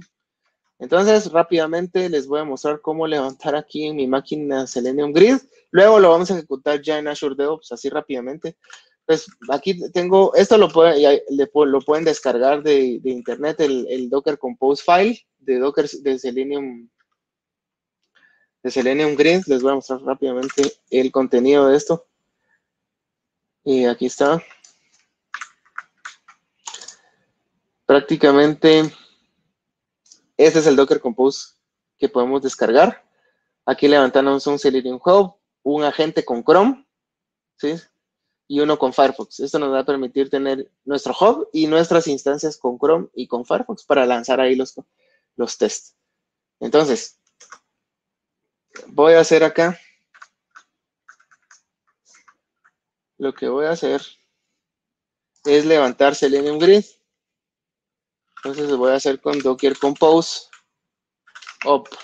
Entonces, rápidamente les voy a mostrar cómo levantar aquí en mi máquina Selenium Grid. Luego lo vamos a ejecutar ya en Azure DevOps, así rápidamente. Pues aquí tengo, esto lo, lo pueden descargar de, internet, el, Docker Compose file de Docker de Selenium, Selenium Grid. Les voy a mostrar rápidamente el contenido de esto. Y aquí está. Prácticamente este es el Docker Compose que podemos descargar. Aquí levantamos un Selenium Hub, un agente con Chrome, ¿sí? Y uno con Firefox. Esto nos va a permitir tener nuestro hub y nuestras instancias con Chrome y con Firefox para lanzar ahí los, los tests. Entonces, voy a hacer acá lo que voy a hacer es levantar Selenium Grid. Entonces lo voy a hacer con Docker Compose.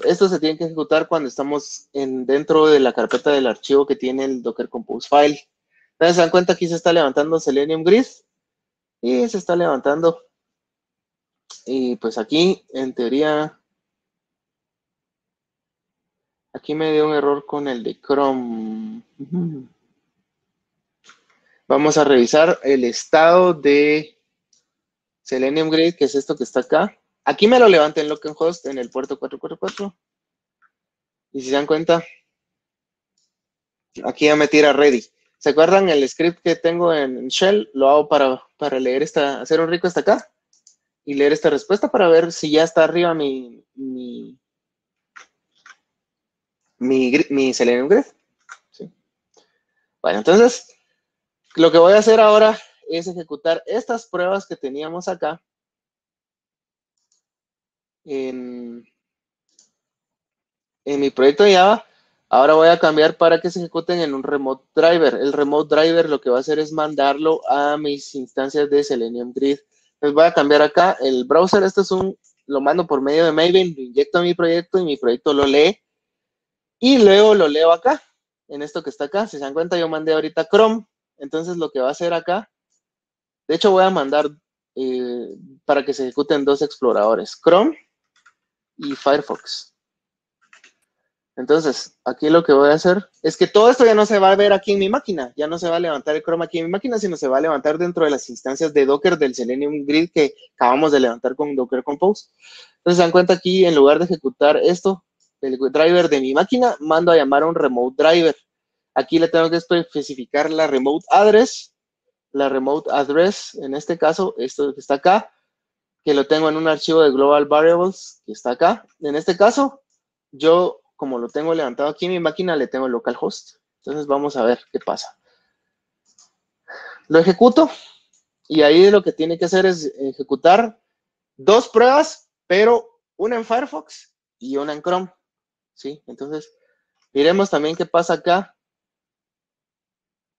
Esto se tiene que ejecutar cuando estamos en, dentro de la carpeta del archivo que tiene el Docker Compose file. Entonces se dan cuenta aquí se está levantando Selenium Grid y se está levantando. Y pues aquí, en teoría, aquí me dio un error con el de Chrome. Vamos a revisar el estado de Selenium Grid, que es esto que está acá. Aquí me lo levanté en localhost en el puerto 444. Y si se dan cuenta, aquí ya me tira ready. ¿Se acuerdan el script que tengo en Shell? Lo hago para, para leer esta, hacer un rico hasta acá y leer esta respuesta para ver si ya está arriba mi, mi, mi, Selenium Grid. Bueno, entonces, lo que voy a hacer ahora es ejecutar estas pruebas que teníamos acá en, mi proyecto de Java. Ahora voy a cambiar para que se ejecuten en un remote driver. El remote driver lo que va a hacer es mandarlo a mis instancias de Selenium Grid. Entonces voy a cambiar acá el browser. Este es un, lo mando por medio de Maven, lo inyecto a mi proyecto y mi proyecto lo lee. Y luego lo leo acá, en esto que está acá. Si se dan cuenta, yo mandé ahorita Chrome. Entonces lo que va a hacer acá, de hecho voy a mandar eh, para que se ejecuten dos exploradores, Chrome y Firefox. Entonces, aquí lo que voy a hacer es que todo esto ya no se va a ver aquí en mi máquina, ya no se va a levantar el Chrome aquí en mi máquina, sino se va a levantar dentro de las instancias de Docker del Selenium Grid que acabamos de levantar con Docker Compose. Entonces, se dan cuenta aquí, en lugar de ejecutar esto, el driver de mi máquina, mando a llamar a un remote driver. Aquí le tengo que especificar la remote address, la remote address, en este caso, esto que está acá, que lo tengo en un archivo de global variables que está acá. En este caso, yo, como lo tengo levantado aquí en mi máquina, le tengo localhost. Entonces vamos a ver qué pasa. Lo ejecuto y ahí lo que tiene que hacer es ejecutar dos pruebas, pero una en Firefox y una en Chrome. ¿Sí? Entonces, miremos también qué pasa acá.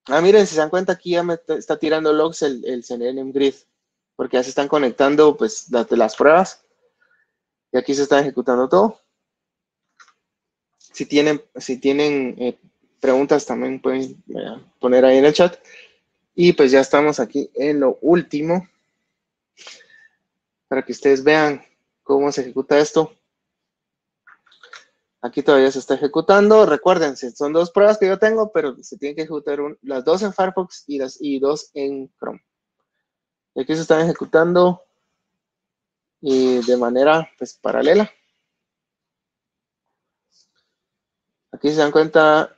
Ah, miren, si se dan cuenta, aquí ya me está tirando logs el, el Selenium Grid porque ya se están conectando pues las, las pruebas y aquí se está ejecutando todo. Si tienen, si tienen eh, preguntas también pueden eh, poner ahí en el chat. Y pues ya estamos aquí en lo último para que ustedes vean cómo se ejecuta esto. Aquí todavía se está ejecutando. Recuerden, son dos pruebas que yo tengo, pero se tienen que ejecutar las dos en Firefox y, las, y dos en Chrome. Y aquí se están ejecutando de manera pues, paralela. Aquí se dan cuenta,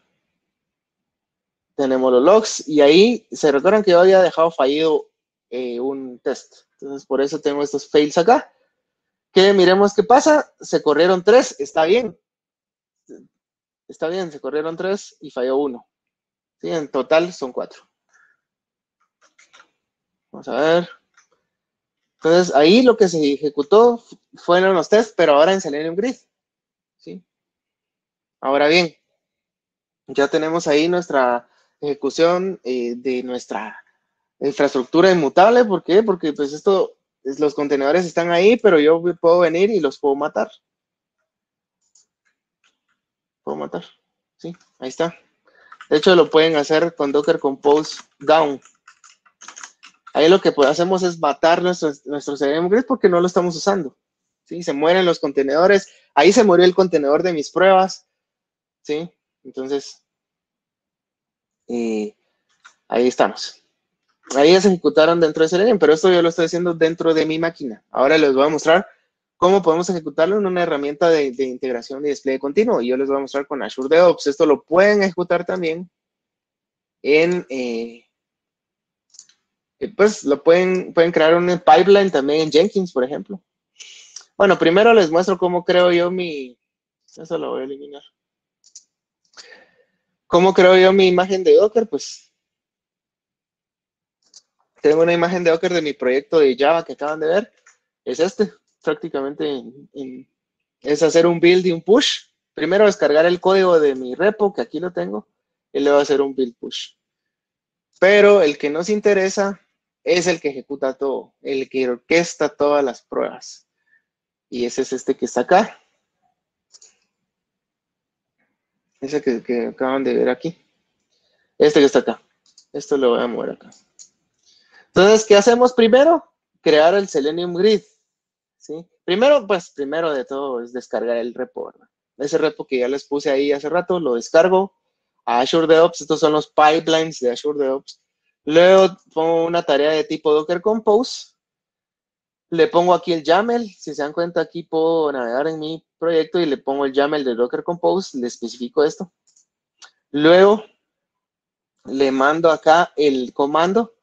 tenemos los logs y ahí se recuerdan que yo había dejado fallido eh, un test. Entonces por eso tengo estos fails acá. Que miremos qué pasa. Se corrieron tres, está bien. Está bien, se corrieron tres y falló uno. ¿Sí? En total son cuatro. Vamos a ver. Entonces, ahí lo que se ejecutó fueron los tests, pero ahora en Selenium Grid. ¿sí? Ahora bien, ya tenemos ahí nuestra ejecución eh, de nuestra infraestructura inmutable. ¿Por qué? Porque pues esto, los contenedores están ahí, pero yo puedo venir y los puedo matar. Puedo matar. Sí, ahí está. De hecho, lo pueden hacer con Docker Compose Down. Ahí lo que hacemos es matar nuestro, nuestro Grid porque no lo estamos usando. ¿sí? Se mueren los contenedores. Ahí se murió el contenedor de mis pruebas. ¿sí? Entonces, eh, ahí estamos. Ahí se ejecutaron dentro de Selenium, pero esto yo lo estoy haciendo dentro de mi máquina. Ahora les voy a mostrar cómo podemos ejecutarlo en una herramienta de, integración y despliegue continuo. Y yo les voy a mostrar con Azure DevOps. Esto lo pueden ejecutar también en, eh, pues lo pueden, pueden crear un pipeline también en Jenkins, por ejemplo. Bueno, primero les muestro cómo creo yo mi, eso lo voy a eliminar. ¿Cómo creo yo mi imagen de Docker? Pues tengo una imagen de Docker de mi proyecto de Java que acaban de ver. Es este, prácticamente es hacer un build y un push. Primero descargar el código de mi repo, que aquí lo tengo, y luego hacer un build push. Pero el que nos interesa es el que ejecuta todo, el que orquesta todas las pruebas. Y ese es este que está acá. Ese que, que acaban de ver aquí. Este que está acá. Esto lo voy a mover acá. Entonces, ¿qué hacemos primero? Crear el Selenium Grid. Primero, pues, primero de todo es descargar el repo. Ese repo que ya les puse ahí hace rato, lo descargo a Azure DevOps. Estos son los pipelines de Azure DevOps. Luego pongo una tarea de tipo Docker Compose. Le pongo aquí el YAML. Si se dan cuenta, aquí puedo navegar en mi proyecto y le pongo el YAML de Docker Compose. Le especifico esto. Luego le mando acá el comando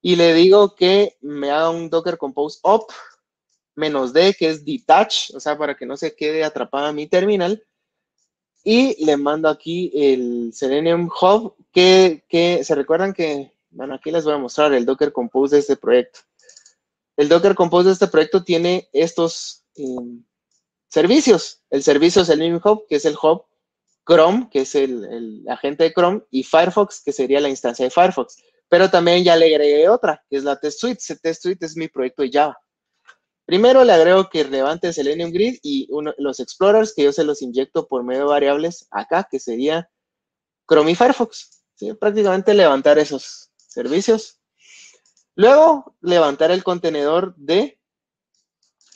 y le digo que me haga un Docker Compose up menos D, que es detach, o sea, para que no se quede atrapada mi terminal. Y le mando aquí el Selenium Hub, que, se recuerdan que, bueno, aquí les voy a mostrar el Docker Compose de este proyecto. El Docker Compose de este proyecto tiene estos em, servicios. El servicio Selenium Hub, que es el hub Chrome, que es el, el, agente de Chrome, y Firefox, que sería la instancia de Firefox. Pero también ya le agregué otra, que es la Test Suite. Test Suite es mi proyecto de Java. Primero le agrego que levante Selenium Grid y los explorers que yo se los inyecto por medio de variables acá, que sería Chrome y Firefox. Prácticamente levantar esos servicios. Luego, levantar el contenedor de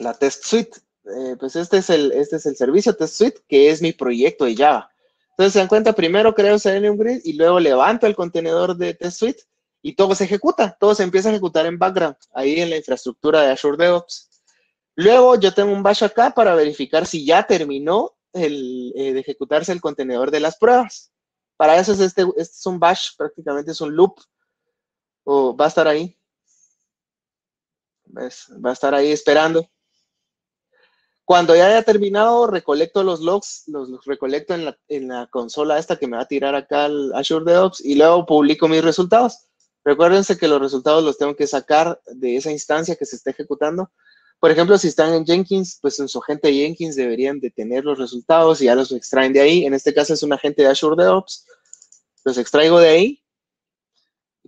la Test Suite. Eh, pues este es, el, este es el servicio Test Suite, que es mi proyecto de Java. Entonces, se dan cuenta, primero creo Selenium Grid y luego levanto el contenedor de Test Suite y todo se ejecuta, todo se empieza a ejecutar en background, ahí en la infraestructura de Azure DevOps. Luego yo tengo un bash acá para verificar si ya terminó el, eh, de ejecutarse el contenedor de las pruebas. Para eso es este, este es un bash, prácticamente es un loop, o va a estar ahí. Va a estar ahí esperando. Cuando ya haya terminado, recolecto los logs, los, recolecto en la, en la, consola esta que me va a tirar acá al Azure DevOps y luego publico mis resultados. Recuérdense que los resultados los tengo que sacar de esa instancia que se está ejecutando. Por ejemplo, si están en Jenkins, pues en su agente Jenkins deberían de tener los resultados y ya los extraen de ahí. En este caso es un agente de Azure DevOps. Los extraigo de ahí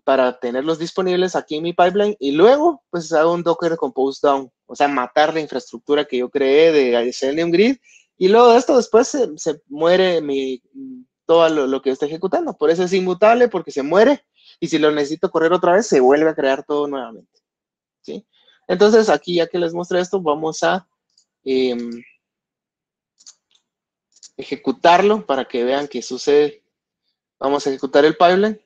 para tenerlos disponibles aquí en mi pipeline y luego pues hago un Docker Compose Down, o sea, matar la infraestructura que yo creé de Selenium Grid y luego de esto después se, muere todo lo, lo, que está ejecutando. Por eso es inmutable porque se muere y si lo necesito correr otra vez se vuelve a crear todo nuevamente. ¿sí? Entonces aquí ya que les mostré esto vamos a em, ejecutarlo para que vean qué sucede. Vamos a ejecutar el pipeline.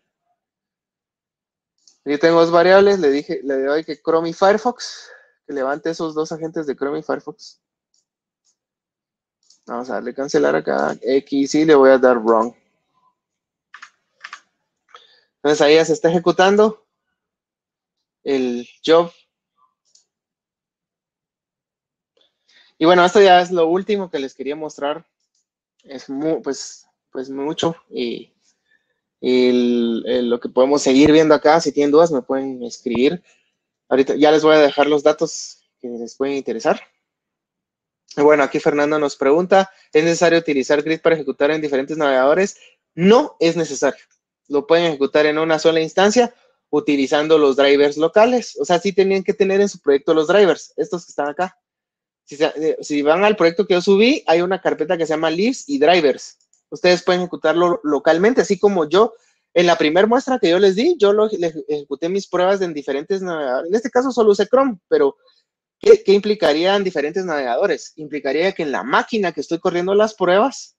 Aquí tengo dos variables, le dije, le doy que Chrome y Firefox, que levante esos dos agentes de Chrome y Firefox. Vamos a darle cancelar acá, X y le voy a dar wrong. Entonces ahí ya se está ejecutando el job. Y bueno, esto ya es lo último que les quería mostrar. Es muy, pues, pues mucho y lo que podemos seguir viendo acá. Si tienen dudas, me pueden escribir. Ahorita ya les voy a dejar los datos que les pueden interesar. Bueno, aquí Fernando nos pregunta, ¿es necesario utilizar Grid para ejecutar en diferentes navegadores? No es necesario. Lo pueden ejecutar en una sola instancia utilizando los drivers locales. O sea, sí tenían que tener en su proyecto los drivers, estos que están acá. Si, eh, si van al proyecto que yo subí, hay una carpeta que se llama Leaves y Drivers ustedes pueden ejecutarlo localmente, así como yo. En la primera muestra que yo les di, yo lo, ejecuté mis pruebas en diferentes navegadores. En este caso solo usé Chrome, pero ¿qué, ¿qué implicaría en diferentes navegadores? Implicaría que en la máquina que estoy corriendo las pruebas,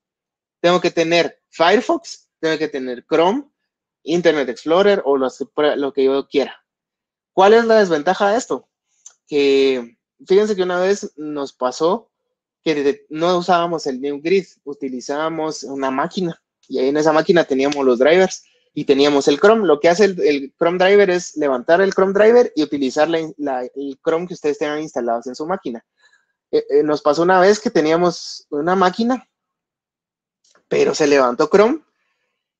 tengo que tener Firefox, tengo que tener Chrome, Internet Explorer o lo, lo que yo quiera. ¿Cuál es la desventaja de esto? Que fíjense que una vez nos pasó que no usábamos el New Grid, utilizábamos una máquina y ahí en esa máquina teníamos los drivers y teníamos el Chrome. Lo que hace el, Chrome Driver es levantar el Chrome Driver y utilizar el Chrome que ustedes tengan instalados en su máquina. Eh, eh, nos pasó una vez que teníamos una máquina, pero se levantó Chrome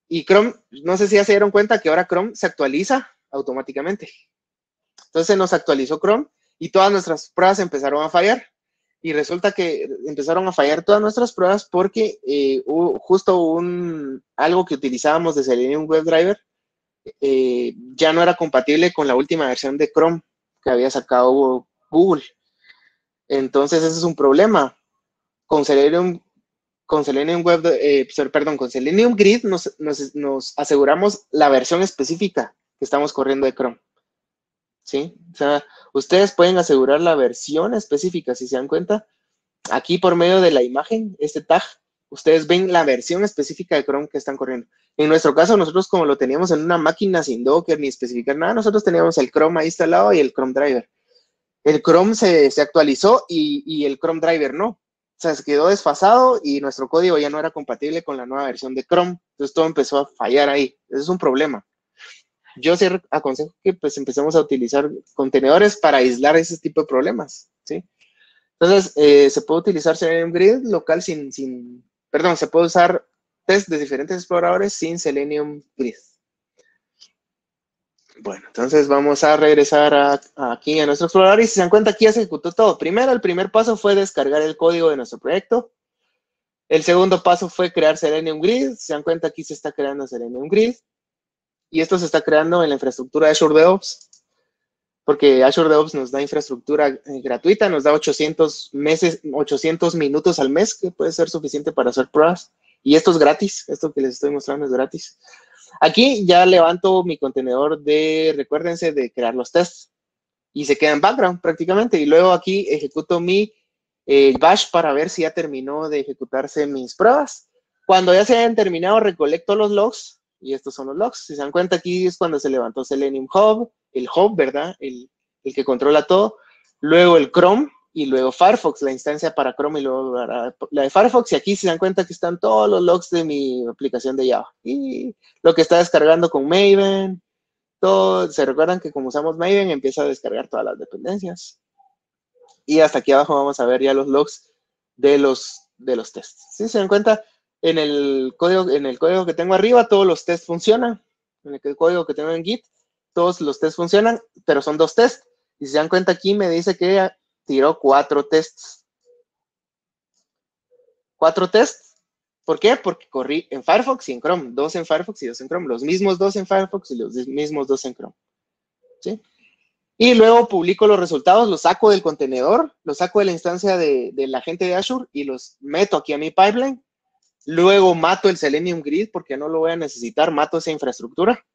y Chrome, no sé si ya se dieron cuenta que ahora Chrome se actualiza automáticamente. Entonces nos actualizó Chrome y todas nuestras pruebas empezaron a fallar y resulta que empezaron a fallar todas nuestras pruebas porque eh, justo un, algo que utilizábamos de Selenium WebDriver eh, ya no era compatible con la última versión de Chrome que había sacado Google. Entonces, ese es un problema. Con Selenium, con Selenium Web, eh, perdón, con Selenium Grid nos, nos, aseguramos la versión específica que estamos corriendo de Chrome. ¿Sí? O sea, ustedes pueden asegurar la versión específica, si se dan cuenta. Aquí por medio de la imagen, este tag, ustedes ven la versión específica de Chrome que están corriendo. En nuestro caso, nosotros como lo teníamos en una máquina sin Docker ni especificar nada, nosotros teníamos el Chrome ahí instalado y el Chrome Driver. El Chrome se, actualizó y, y, el Chrome Driver no. O sea, se quedó desfasado y nuestro código ya no era compatible con la nueva versión de Chrome. Entonces todo empezó a fallar ahí. Es un problema. Yo sí aconsejo que pues empecemos a utilizar contenedores para aislar ese tipo de problemas, ¿sí? Entonces, eh, se puede utilizar Selenium Grid local sin, sin, perdón, se puede usar test de diferentes exploradores sin Selenium Grid. Bueno, entonces vamos a regresar aquí a nuestro explorador y si se dan cuenta aquí ya se ejecutó todo. Primero, el primer paso fue descargar el código de nuestro proyecto. El segundo paso fue crear Selenium Grid. Si se dan cuenta aquí se está creando Selenium Grid. Y esto se está creando en la infraestructura de Azure DevOps porque Azure DevOps nos da infraestructura eh, gratuita, nos da 800 meses, 800 minutos al mes, que puede ser suficiente para hacer pruebas. Y esto es gratis, esto que les estoy mostrando es gratis. Aquí ya levanto mi contenedor de, recuérdense, de crear los tests. Y se queda en background prácticamente. Y luego aquí ejecuto mi eh, bash para ver si ya terminó de ejecutarse mis pruebas. Cuando ya se hayan terminado, recolecto los logs. Y estos son los logs. Si se dan cuenta, aquí es cuando se levantó Selenium Hub, el hub, ¿verdad? El, que controla todo. Luego el Chrome y luego Firefox, la instancia para Chrome y luego la de Firefox. Y aquí se dan cuenta que están todos los logs de mi aplicación de Java. Y lo que está descargando con Maven, todo, se recuerdan que como usamos Maven empieza a descargar todas las dependencias. Y hasta aquí abajo vamos a ver ya los logs de los, de los tests. Si se dan cuenta, en el, código, en el código que tengo arriba todos los tests funcionan. En el código que tengo en Git todos los tests funcionan, pero son dos tests. Y si se dan cuenta aquí, me dice que tiró cuatro tests. Cuatro tests. ¿Por qué? Porque corrí en Firefox y en Chrome. Dos en Firefox y dos en Chrome. Los mismos dos en Firefox y los mismos dos en Chrome. ¿Sí? Y luego publico los resultados, los saco del contenedor, los saco de la instancia de, de la gente de Azure y los meto aquí a mi pipeline. Luego mato el Selenium Grid porque no lo voy a necesitar, mato esa infraestructura.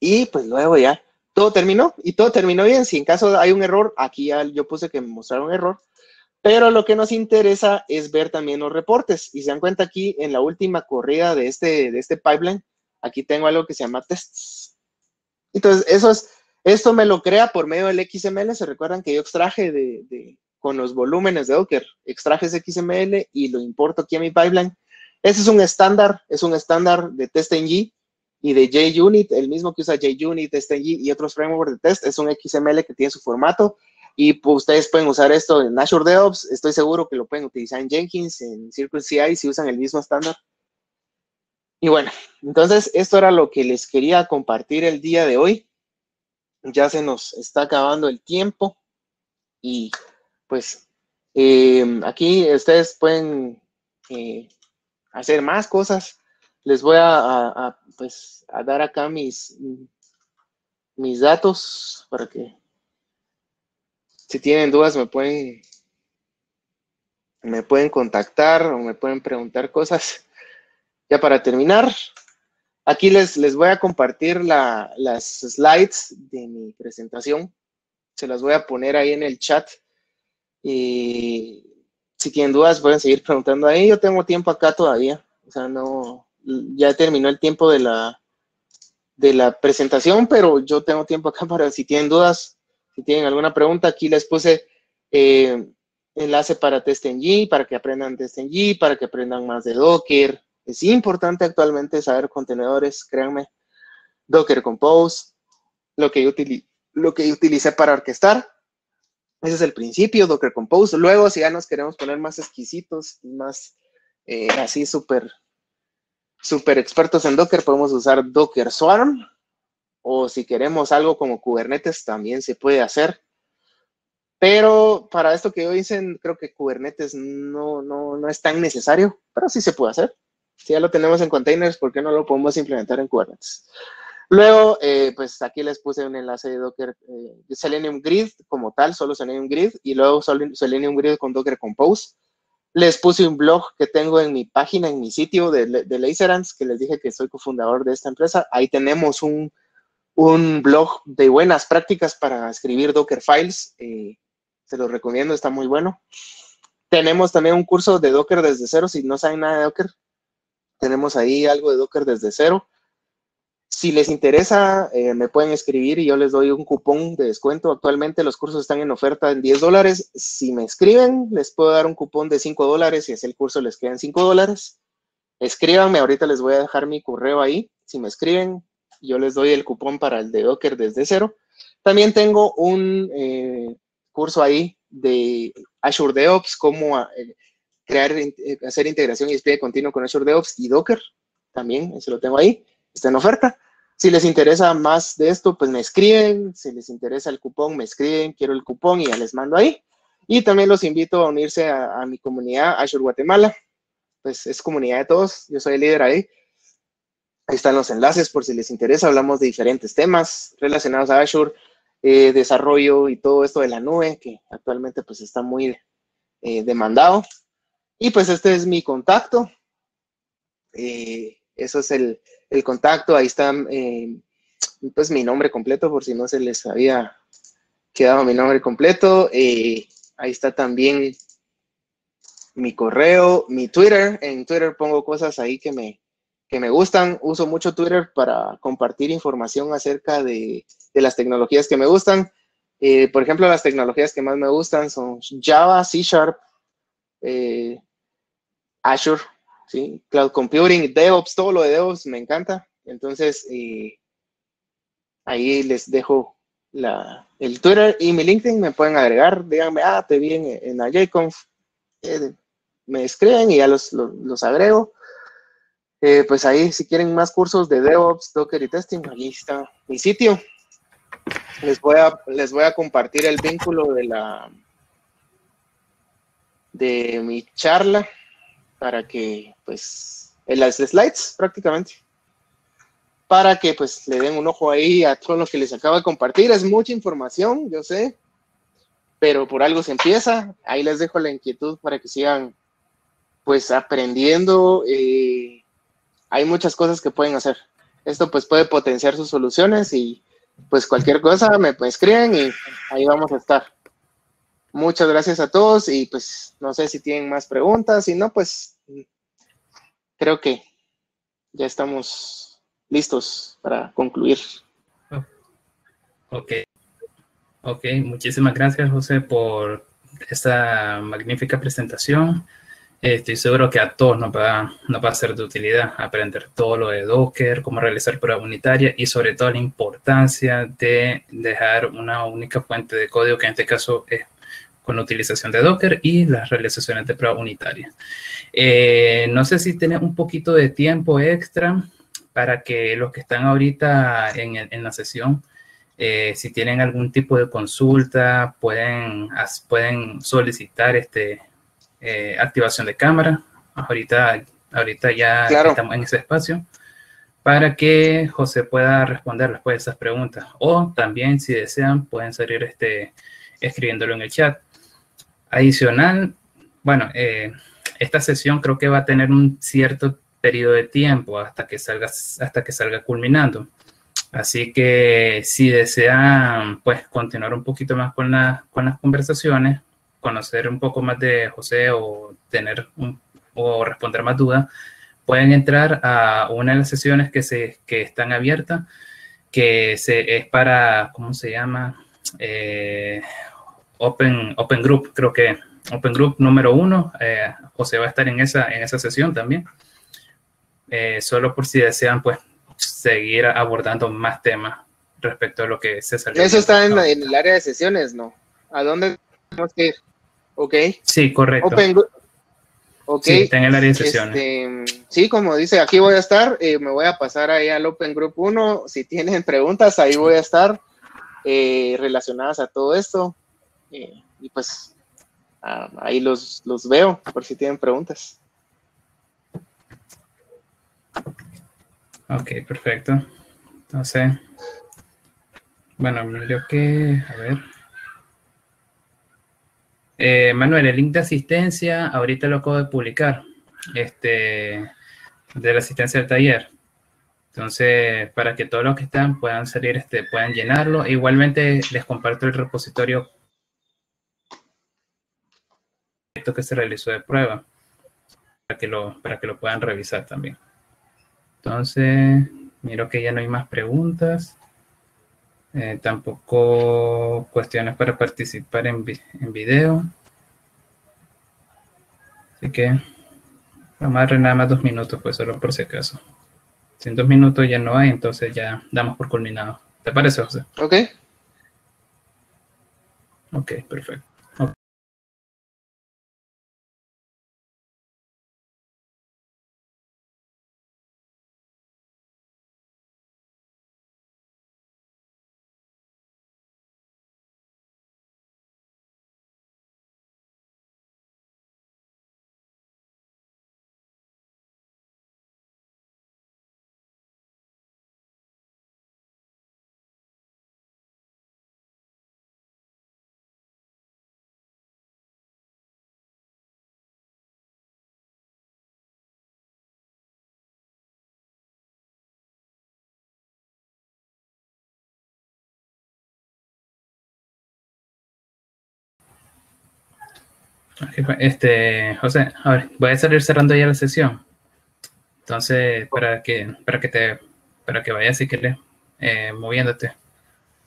Y pues luego ya todo terminó y todo terminó bien. Si en caso hay un error, aquí ya yo puse que me mostraron error. Pero lo que nos interesa es ver también los reportes. Y se dan cuenta aquí en la última corrida de este, de este pipeline, aquí tengo algo que se llama tests. Entonces, eso es, esto me lo crea por medio del XML. Se recuerdan que yo extraje de, con los volúmenes de Docker, extraje XML y lo importo aquí a mi pipeline. Ese es un estándar, es un estándar de TestNG y de JUnit, el mismo que usa JUnit, TestNG y otros frameworks de test, es un XML que tiene su formato y pues, ustedes pueden usar esto en Azure DevOps, estoy seguro que lo pueden utilizar en Jenkins, en CircleCI si usan el mismo estándar. Y bueno, entonces esto era lo que les quería compartir el día de hoy. Ya se nos está acabando el tiempo y pues eh, aquí ustedes pueden eh, hacer más cosas les voy a, pues, a dar acá mis, mis datos para que si tienen dudas me pueden me pueden contactar o me pueden preguntar cosas. Ya para terminar, aquí les, les voy a compartir las slides de mi presentación. Se las voy a poner ahí en el chat. Y si tienen dudas, pueden seguir preguntando ahí. Yo tengo tiempo acá todavía. O sea, no, ya terminó el tiempo de la, de la presentación, pero yo tengo tiempo acá para si tienen dudas, si tienen alguna pregunta, aquí les puse eh, enlace para TestNG, para que aprendan TestNG, para que aprendan más de Docker. Es importante actualmente saber contenedores, créanme. Docker Compose, lo que yo, lo que utilicé para orquestar. Ese es el principio, Docker Compose. Luego, si ya nos queremos poner más exquisitos más eh, así súper super expertos en Docker, podemos usar Docker Swarm. O si queremos algo como Kubernetes, también se puede hacer. Pero para esto que hoy dicen, creo que Kubernetes no, no, no es tan necesario, pero sí se puede hacer. Si ya lo tenemos en containers, ¿por qué no lo podemos implementar en Kubernetes? Luego, eh, pues aquí les puse un enlace de Docker, eh, Selenium Grid como tal, solo Selenium Grid, y luego Selenium Grid con Docker Compose. Les puse un blog que tengo en mi página, en mi sitio de, de Laserance, que les dije que soy cofundador de esta empresa. Ahí tenemos un, un blog de buenas prácticas para escribir Docker files. Eh, se los recomiendo, está muy bueno. Tenemos también un curso de Docker desde cero. Si no saben nada de Docker, tenemos ahí algo de Docker desde cero. Si les interesa, eh, me pueden escribir y yo les doy un cupón de descuento. Actualmente los cursos están en oferta en 10 dólares. Si me escriben, les puedo dar un cupón de 5 dólares y es el curso les quedan 5 dólares. Escríbanme, ahorita les voy a dejar mi correo ahí. Si me escriben, yo les doy el cupón para el de Docker desde cero. También tengo un eh, curso ahí de Azure DevOps, cómo eh, crear, hacer integración y despliegue continuo con Azure DevOps y Docker. También, eso lo tengo ahí, está en oferta. Si les interesa más de esto, pues me escriben. Si les interesa el cupón, me escriben, quiero el cupón y ya les mando ahí. Y también los invito a unirse a, mi comunidad Azure Guatemala. Pues es comunidad de todos, yo soy el líder ahí. Ahí están los enlaces por si les interesa. Hablamos de diferentes temas relacionados a Azure, eh, desarrollo y todo esto de la nube, que actualmente pues está muy eh, demandado. Y pues este es mi contacto. Eh, eso es el, el, contacto. Ahí está pues mi nombre completo por si no se les había quedado mi nombre completo. ahí está también mi correo, mi Twitter. En Twitter pongo cosas ahí que me, que me gustan. Uso mucho Twitter para compartir información acerca de, las tecnologías que me gustan. Eh, por ejemplo, las tecnologías que más me gustan son Java, C Sharp, eh, Azure, ¿sí? Cloud Computing, DevOps, todo lo de DevOps me encanta. Entonces, eh, ahí les dejo la, el Twitter y mi LinkedIn. Me pueden agregar, díganme, ah, te vi en, en AJConf. me escriben y ya los, los agrego. Eh, pues ahí, si quieren más cursos de DevOps, Docker y Testing, ahí está mi sitio. Les voy a, les voy a compartir el vínculo de la de mi charla para que, pues, en las slides prácticamente, para que pues le den un ojo ahí a todo lo que les acabo de compartir. Es mucha información, yo sé, pero por algo se empieza. Ahí les dejo la inquietud para que sigan pues aprendiendo. Eh, hay muchas cosas que pueden hacer. Esto pues puede potenciar sus soluciones y pues cualquier cosa me escriben y ahí vamos a estar. Muchas gracias a todos y pues no sé si tienen más preguntas, si no pues creo que ya estamos listos para concluir. Ok. Ok, muchísimas gracias José por esta magnífica presentación. Estoy seguro que a todos nos va, va a ser de utilidad aprender todo lo de Docker, cómo realizar prueba unitaria y sobre todo la importancia de dejar una única fuente de código, que en este caso es con la utilización de Docker y las realizaciones de prueba unitaria. Eh, no sé si tienen un poquito de tiempo extra para que los que están ahorita en, en la sesión, eh, si tienen algún tipo de consulta, pueden, pueden solicitar este, eh, activación de cámara. Ahorita, ahorita ya estamos en ese espacio para que José pueda responder después de esas preguntas. O también, si desean, pueden salir este, escribiéndolo en el chat. Adicional, bueno, eh, esta sesión creo que va a tener un cierto periodo de tiempo hasta que salga, hasta que salga culminando. Así que si desean, pues, continuar un poquito más con, la, con las conversaciones, conocer un poco más de José o tener o responder más dudas, pueden entrar a una de las sesiones que, se, que están abiertas, que se, es para, ¿cómo se llama? Eh, Open, Open Group, creo que Open Group número uno. Eh, José va a estar en esa, en esa sesión también. Eh, solo por si desean, pues, seguir abordando más temas respecto a lo que se salió. Eso está en, en, el área de sesiones, ¿no? ¿A dónde tenemos que ir? Ok. Sí, correcto. Okay. Sí, en el área de sesiones. Este, sí, como dice, aquí voy a estar. Eh, me voy a pasar ahí al Open Group 1. Si tienen preguntas, ahí voy a estar eh, relacionadas a todo esto. Eh, y pues ah, ahí los, los veo por si tienen preguntas. Ok, perfecto. Entonces, bueno, creo que, a ver. Eh, Manuel, el link de asistencia, ahorita lo acabo de publicar, este, de la asistencia del taller. Entonces, para que todos los que están puedan salir, este, puedan llenarlo. igualmente les comparto el repositorio esto que se realizó de prueba para que lo, para que lo puedan revisar también. Entonces, miro que ya no hay más preguntas. Eh, tampoco cuestiones para participar en, en video. Así que vamos a darle nada más dos minutos, pues solo por si acaso. Si en dos minutos ya no hay, entonces ya damos por culminado. ¿Te parece, José? Ok. Ok, perfecto. Este, José, a ver, voy a salir cerrando ya la sesión. Entonces, para que, para que te, para que vayas si quieres, eh, moviéndote.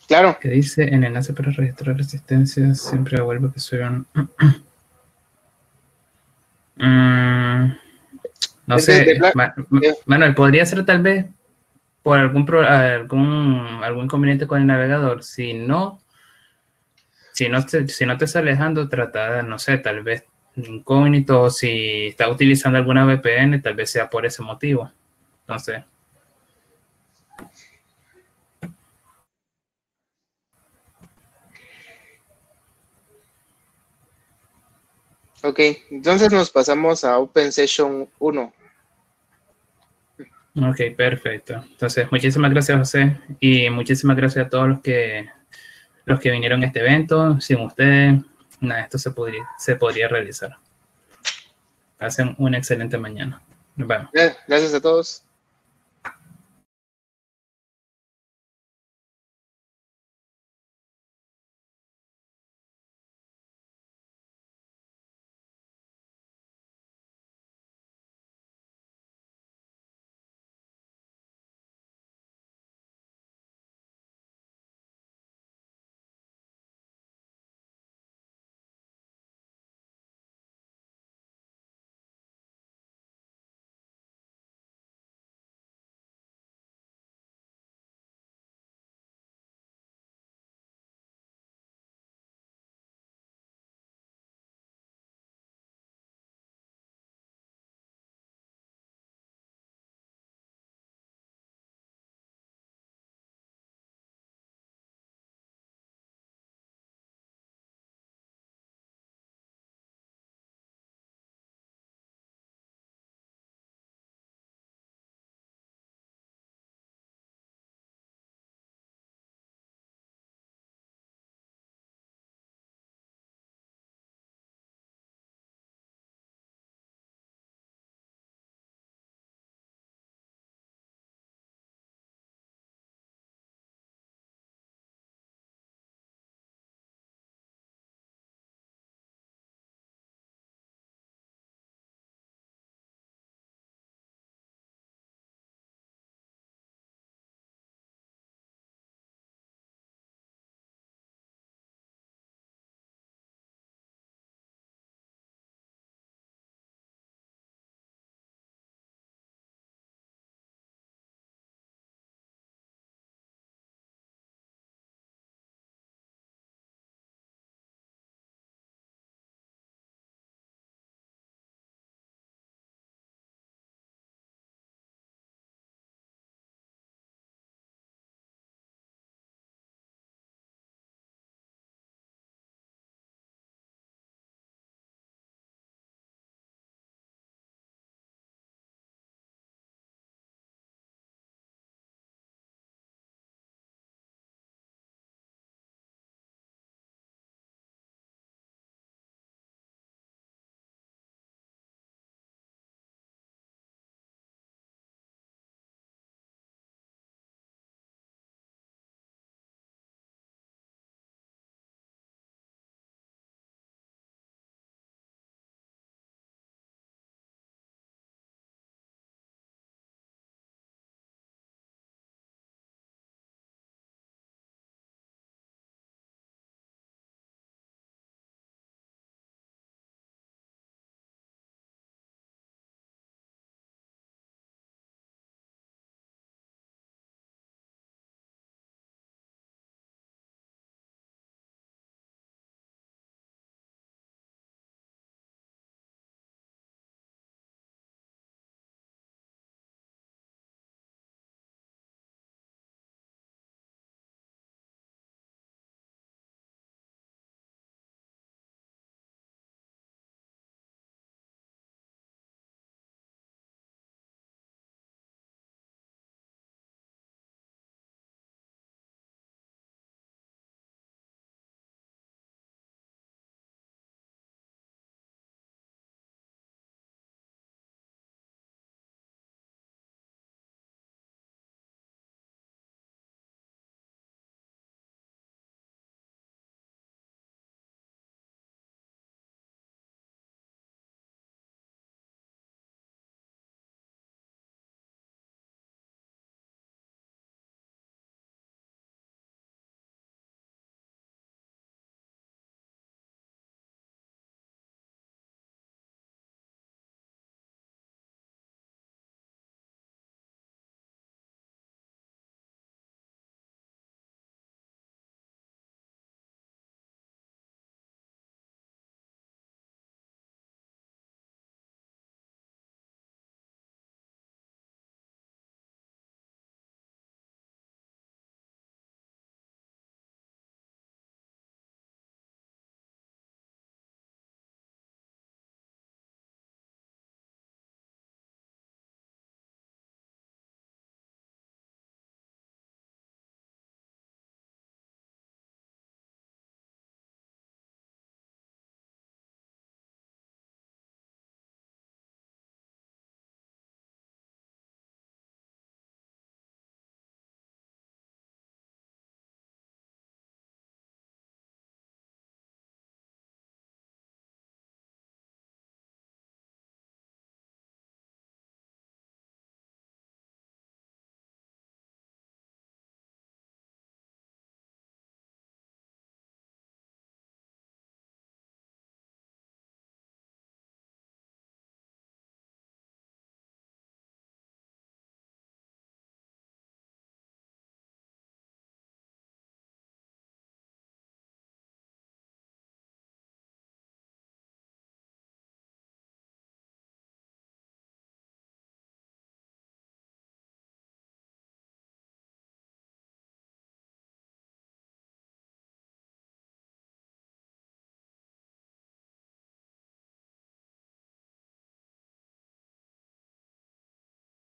Claro. Que dice en enlace para registrar resistencia, siempre vuelvo que soy un. <clears throat> Mm, no sé, Manuel, podría ser tal vez por algún, algún, algún inconveniente con el navegador. Si no, si no te, si no te está alejando, trata de, no sé, tal vez incógnito, si está utilizando alguna VPN, tal vez sea por ese motivo. Entonces. Ok, entonces nos pasamos a Open Session 1. Ok, perfecto. Entonces, muchísimas gracias, José, y muchísimas gracias a todos los que los que vinieron a este evento. Sin ustedes, nada, esto se podría, se podría realizar. Hacen una excelente mañana. Nos Gracias a todos.